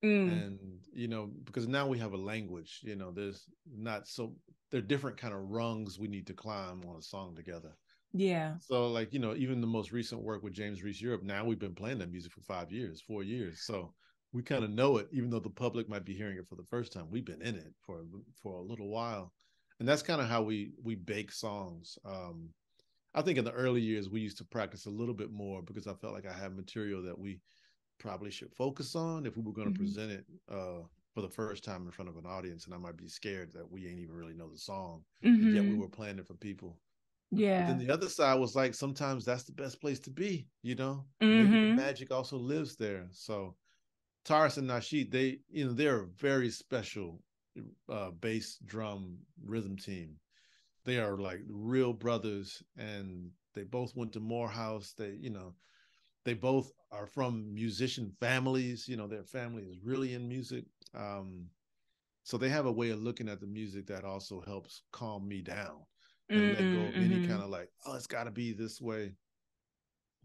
Mm. and you know because now we have a language you know there's not so there are different kind of rungs we need to climb on a song together. Yeah. So like you know even the most recent work with james reese europe now we've been playing that music for five years four years. So we kind of know it even though the public might be hearing it for the first time we've been in it for for a little while and that's kind of how we we bake songs um i think in the early years we used to practice a little bit more because i felt like i had material that we probably should focus on if we were going to mm-hmm. present it uh, for the first time in front of an audience and i might be scared that we ain't even really know the song mm-hmm. yet we mm-hmm. were playing it for people yeah but then the other side was like sometimes that's the best place to be you know mm-hmm. magic also lives there so taurus and nasheet they you know they're a very special uh, bass drum rhythm team they are like real brothers and they both went to morehouse they you know they both are from musician families you know their family is really in music um, so they have a way of looking at the music that also helps calm me down and mm-hmm, let go of mm-hmm. any kind mm-hmm. of like oh it's got to be this way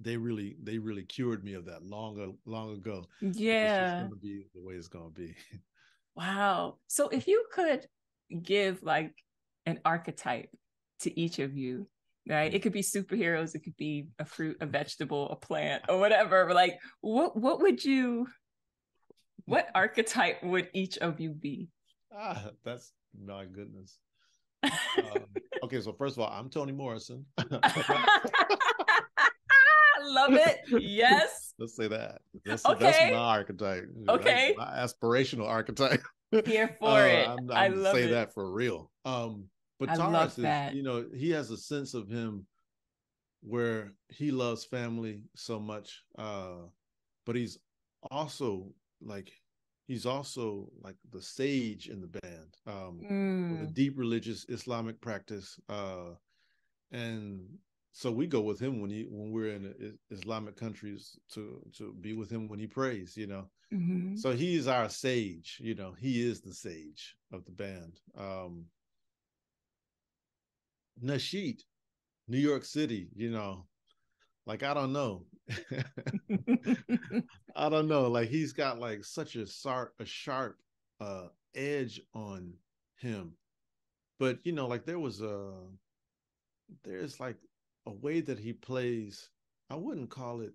they really they really cured me of that long long ago. Yeah. it's gonna be the way it's gonna be. (laughs) Wow. So if you could give like an archetype to each of you right? It could be superheroes it could be a fruit a vegetable a plant or whatever like what what would you what archetype would each of you be? Ah that's my goodness. (laughs) Um, okay so first of all i'm toni morrison (laughs) love it yes (laughs) let's say that that's, okay. that's my archetype okay that's my aspirational archetype here (laughs) for uh, it I'm, I'm i love say it. that for real um but I Taurus is, you know, he has a sense of him where he loves family so much, uh, but he's also like he's also like the sage in the band, um, mm. with a mm. deep religious Islamic practice, uh, and so we go with him when he when we're in Islamic countries to to be with him when he prays, you know. Mm-hmm. So he is our sage, you know. He is the sage of the band. Um, Nasheet, New York City, you know, like I don't know. (laughs) (laughs) I don't know. Like he's got like such a sharp a sharp uh edge on him. But you know, like there was a there's like a way that he plays, I wouldn't call it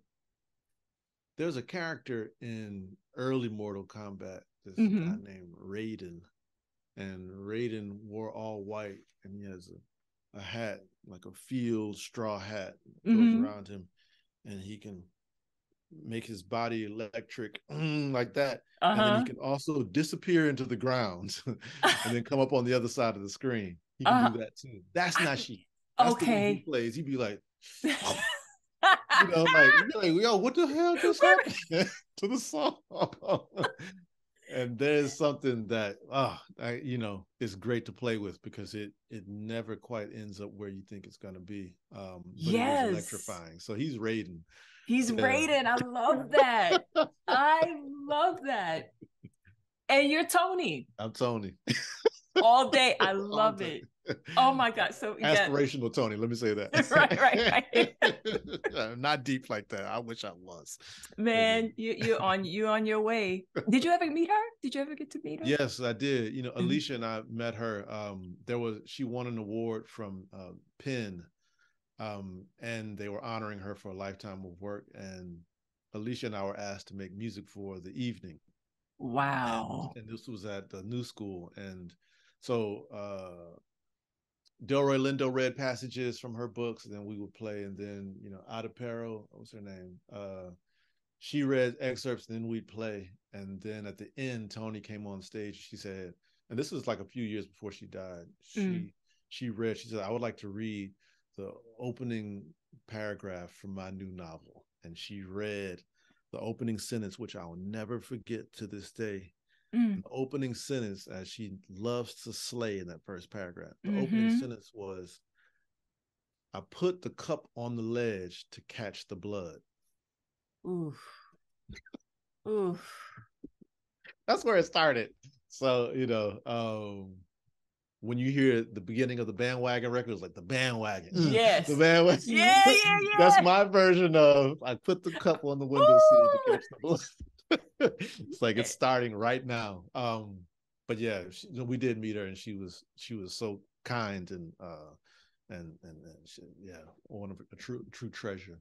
there's a character in early Mortal Kombat, this mm-hmm. guy named Raiden. And Raiden wore all white and he has a a hat, like a field straw hat, goes mm-hmm. around him, and he can make his body electric (clears throat) like that. Uh-huh. And then he uh-huh. can also disappear into the ground (laughs) and then (laughs) come up on the other side of the screen. He can uh-huh. do that too. That's Nasheet. That's okay. he plays. He'd be like, (laughs) you know, like, like, yo, what the hell just happened (laughs) to the song? (laughs) and there's something that ah uh, you know is great to play with because it it never quite ends up where you think it's going to be um yes electrifying so he's Raiden he's yeah. Raiden I love that I love that and you're Toni. I'm Toni. all day I love it Oh my (laughs) God. So aspirational. Toni. Let me say that. (laughs) right, right, right. (laughs) Not deep like that. I wish I was. Man, you you on you on your way. Did you ever meet her? Did you ever get to meet her? Yes, I did. You know, mm-hmm. Alicia and I met her. Um, there was she won an award from uh, PEN, um, and they were honoring her for a lifetime of work. And Alicia and I were asked to make music for the evening. Wow. And, and this was at the New School, and so uh, Delroy Lindo read passages from her books, and then we would play. And then, you know, Adepero, what's her name? Uh, she read excerpts, and then we'd play. And then at the end, Toni came on stage. She said, and this was like a few years before she died. She mm. she read. She said, "I would like to read the opening paragraph from my new novel." And she read the opening sentence, which I will never forget to this day. Mm. The opening sentence, as she loves to slay in that first paragraph, the mm-hmm. opening sentence was, I put the cup on the ledge to catch the blood. Oof. Oof. That's where it started. So, you know, um, when you hear the beginning of the bandwagon record, it's like the bandwagon. Yes. The bandwagon. Yeah, yeah, (laughs) yeah. That's my version of I put the cup on the window windowsill to catch the blood. (laughs) it's like it's starting right now. Um, but yeah, she, we did meet her, and she was she was so kind and uh, and and, and she, yeah, one of a true true treasure.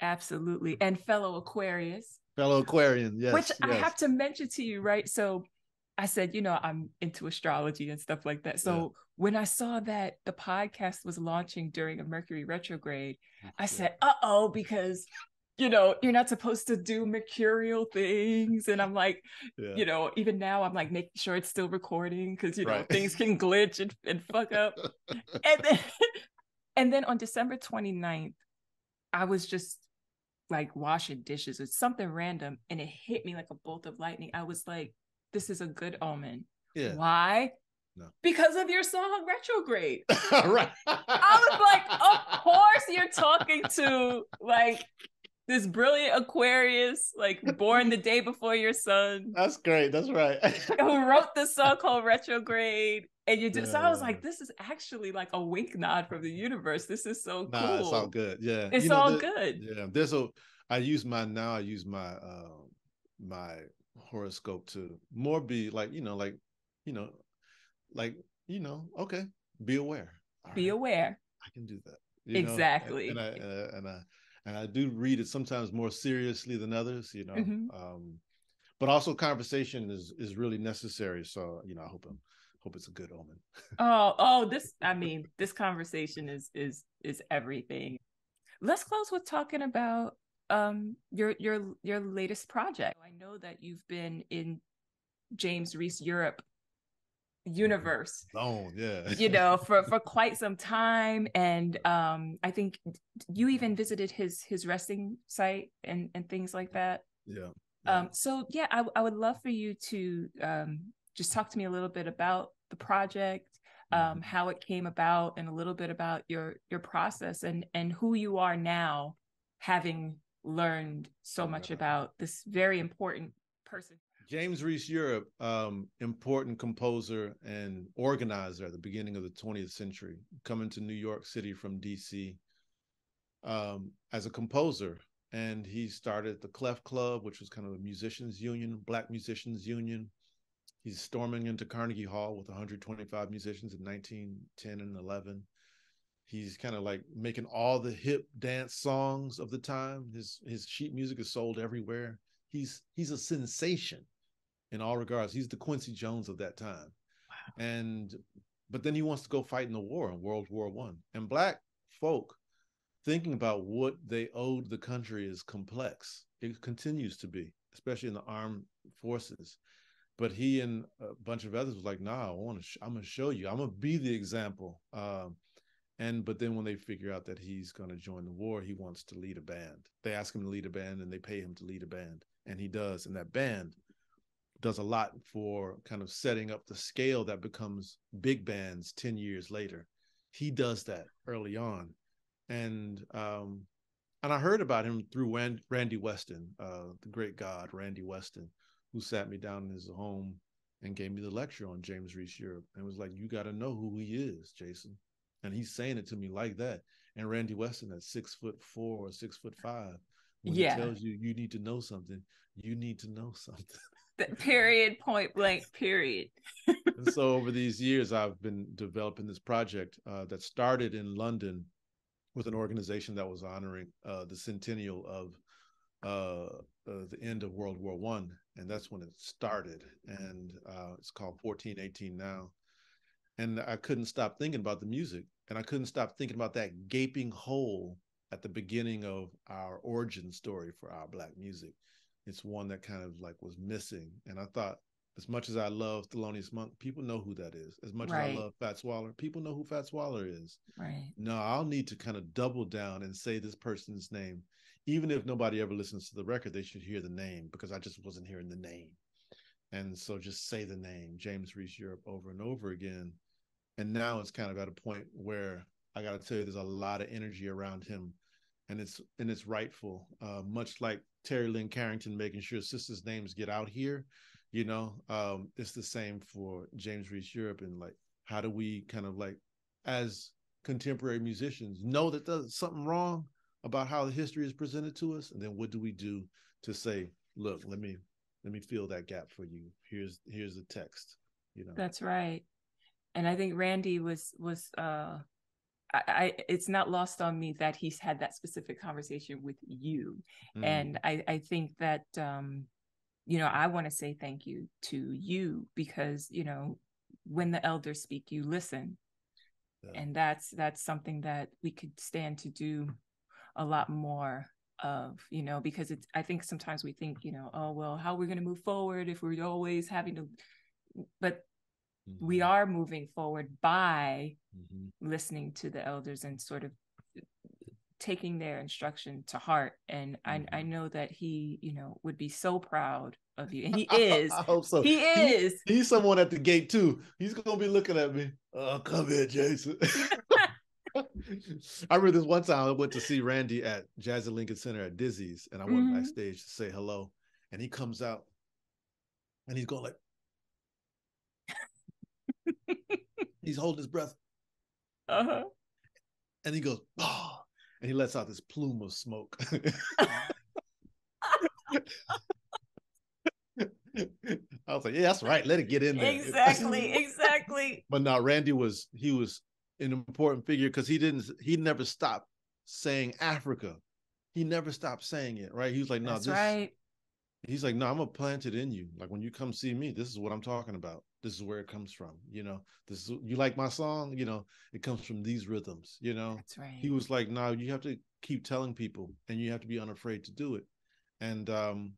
Absolutely, (laughs) and fellow Aquarius, fellow Aquarian, yes. Which yes. I have to mention to you, right? So I said, you know, I'm into astrology and stuff like that. So yeah. when I saw that the podcast was launching during a Mercury retrograde, I said, uh oh, because you know, you're not supposed to do mercurial things. And I'm like, yeah. you know, even now I'm like making sure it's still recording because you know right. things can glitch and, and fuck up. (laughs) and then (laughs) and then on December 29th, I was just like washing dishes or something random and it hit me like a bolt of lightning. I was like, this is a good omen. Yeah. Why? No. Because of your song Retrograde. (laughs) right. I was like, of course you're talking to like this brilliant Aquarius, like born the day before your son. (laughs) That's great. That's right. (laughs) who wrote the song (laughs) called Retrograde. And you just, yeah. so I was like, this is actually like a wink nod from the universe. This is so nah, cool. It's all good. Yeah. It's you know, all there, good. Yeah. There's a, I use my, now I use my, uh, my horoscope to more be like, you know, like, you know, like, you know, okay, be aware. All be right. aware. I can do that. exactly. Know? And, and, I, uh, and I, and I do read it sometimes more seriously than others, you know. Mm-hmm. Um, but also conversation is is really necessary. So you know, I hope I'm hope it's a good omen. (laughs) oh, oh, this I mean, this conversation is is is everything. Let's close with talking about um your your your latest project. I know that you've been in James Reese Europe universe zone yeah. you know for for quite some time. And um i think you even visited his his resting site and and things like that. Yeah, yeah. um so yeah I, I would love for you to um just talk to me a little bit about the project um mm-hmm. how it came about and a little bit about your your process and and who you are now having learned so much about this very important person James Reese Europe, um, important composer and organizer at the beginning of the 20th century, coming to New York City from DC um, as a composer. And he started the Clef Club, which was kind of a musicians union, black musicians union. He's storming into Carnegie Hall with 125 musicians in 1910 and 11. He's kind of like making all the hip dance songs of the time. His his sheet music is sold everywhere. He's he's a sensation in all regards. He's the Quincy Jones of that time. Wow. And but then he wants to go fight in the war in World War One. And black folk thinking about what they owed the country is complex. It continues to be, especially in the armed forces. But he and a bunch of others was like, "Nah, I want to. Sh- I'm gonna show you. I'm gonna be the example." Um, and but then when they figure out that he's going to join the war, he wants to lead a band. They ask him to lead a band, and they pay him to lead a band, and he does. And that band does a lot for kind of setting up the scale that becomes big bands 10 years later. He does that early on. And um, and I heard about him through Randy Weston, uh, the great God, Randy Weston, who sat me down in his home and gave me the lecture on James Reese Europe and was like, You got to know who he is, Jason. And he's saying it to me like that. And Randy Weston at six foot four or six foot five, when yeah. he tells you you need to know something, you need to know something (laughs) period point blank period. And so over these years i've been developing this project uh, that started in london with an organization that was honoring uh, the centennial of uh, uh the end of world war one. And that's when it started. And uh, it's called 1418 now. And i couldn't stop thinking about the music. And i couldn't stop thinking about that gaping hole at the beginning of our origin story for our black music it's one that kind of like was missing. And I thought, as much as I love Thelonious Monk, people know who that is. As much right. as I love Fats Waller, people know who Fats Waller is. Right. No, I'll need to kind of double down and say this person's name. Even if nobody ever listens to the record, they should hear the name because I just wasn't hearing the name. And so just say the name, James Reese Europe, over and over again. And now it's kind of at a point where I got to tell you, there's a lot of energy around him, and it's and it's rightful. Uh, much like Terri Lyne Carrington making sure sisters' names get out here, you know, um, it's the same for James Reese Europe, and like, how do we kind of like, as contemporary musicians, know that there's something wrong about how the history is presented to us, and then what do we do to say, look, let me let me fill that gap for you. Here's here's the text. You know, that's right. And I think Randy was was uh I, I, it's not lost on me that he's had that specific conversation with you mm. and I, I think that um you know i want to say thank you to you because you know when the elders speak you listen yeah. and that's that's something that we could stand to do a lot more of you know because it's i think sometimes we think you know oh well how are we going to move forward if we're always having to but mm-hmm. we are moving forward by mm-hmm. listening to the elders and sort of taking their instruction to heart and mm-hmm. I, I know that he you know would be so proud of you and he (laughs) is I hope so he is he, he's someone at the gate too he's gonna be looking at me oh come here jason (laughs) I remember this one time I went to see Randy at Jazz at Lincoln Center at Dizzy's, and I went mm-hmm. backstage to say hello. And he comes out and he's going like, he's holding his breath. Uh-huh. And he goes, oh, and he lets out this plume of smoke. (laughs) I was like, yeah, that's right. Let it get in there. Exactly, (laughs) exactly. but now Randy was he was an important figure because he didn't he never stopped saying Africa. He never stopped saying it, right? He was like, no, this right. He's like, no, I'm gonna plant it in you. Like when you come see me, this is what I'm talking about. This is where it comes from. You know, this is you like my song, you know, it comes from these rhythms, you know. That's right. He was like, no, you have to keep telling people and you have to be unafraid to do it. And um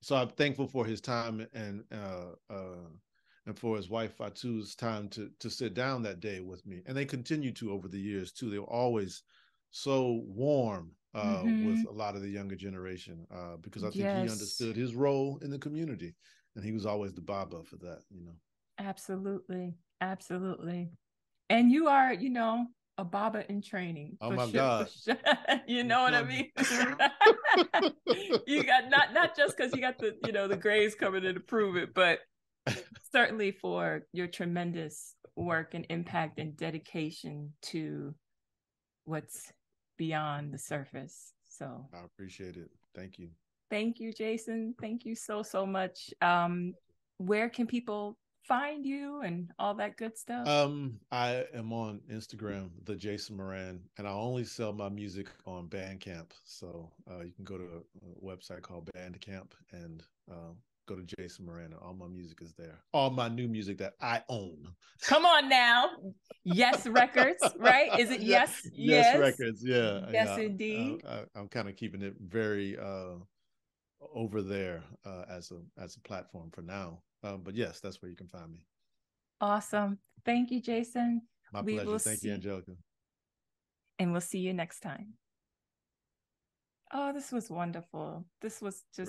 so I'm thankful for his time and uh uh and for his wife Fatou's time to to sit down that day with me. And they continue to over the years too. They were always so warm uh, mm-hmm. with a lot of the younger generation uh, because I think yes. he understood his role in the community, and he was always the Baba for that. You know. Absolutely, absolutely. And you are, you know, a Baba in training. Oh my sure, God! Sure. (laughs) you know what I mean? (laughs) you got not not just because you got the you know the grades coming in to prove it, but certainly for your tremendous work and impact and dedication to what's beyond the surface. So I appreciate it. Thank you. Thank you, Jason. Thank you so, so much. Um, where can people find you and all that good stuff? Um, I am on Instagram, the Jason Moran, and I only sell my music on Bandcamp. So uh, you can go to a, website called Bandcamp and uh, go to Jason Moran. All my music is there. All my new music that I own. Come on now. Yes Records, right? Is it (laughs) yes? Yes, yes Records. Yeah. Yes, yeah. indeed. I, am kind of keeping it very uh, over there uh, as a as a platform for now. Um, but yes, that's where you can find me. Awesome. Thank you, Jason. My we pleasure. Thank see... you, Angélika. And we'll see you next time. Oh, this was wonderful. This was just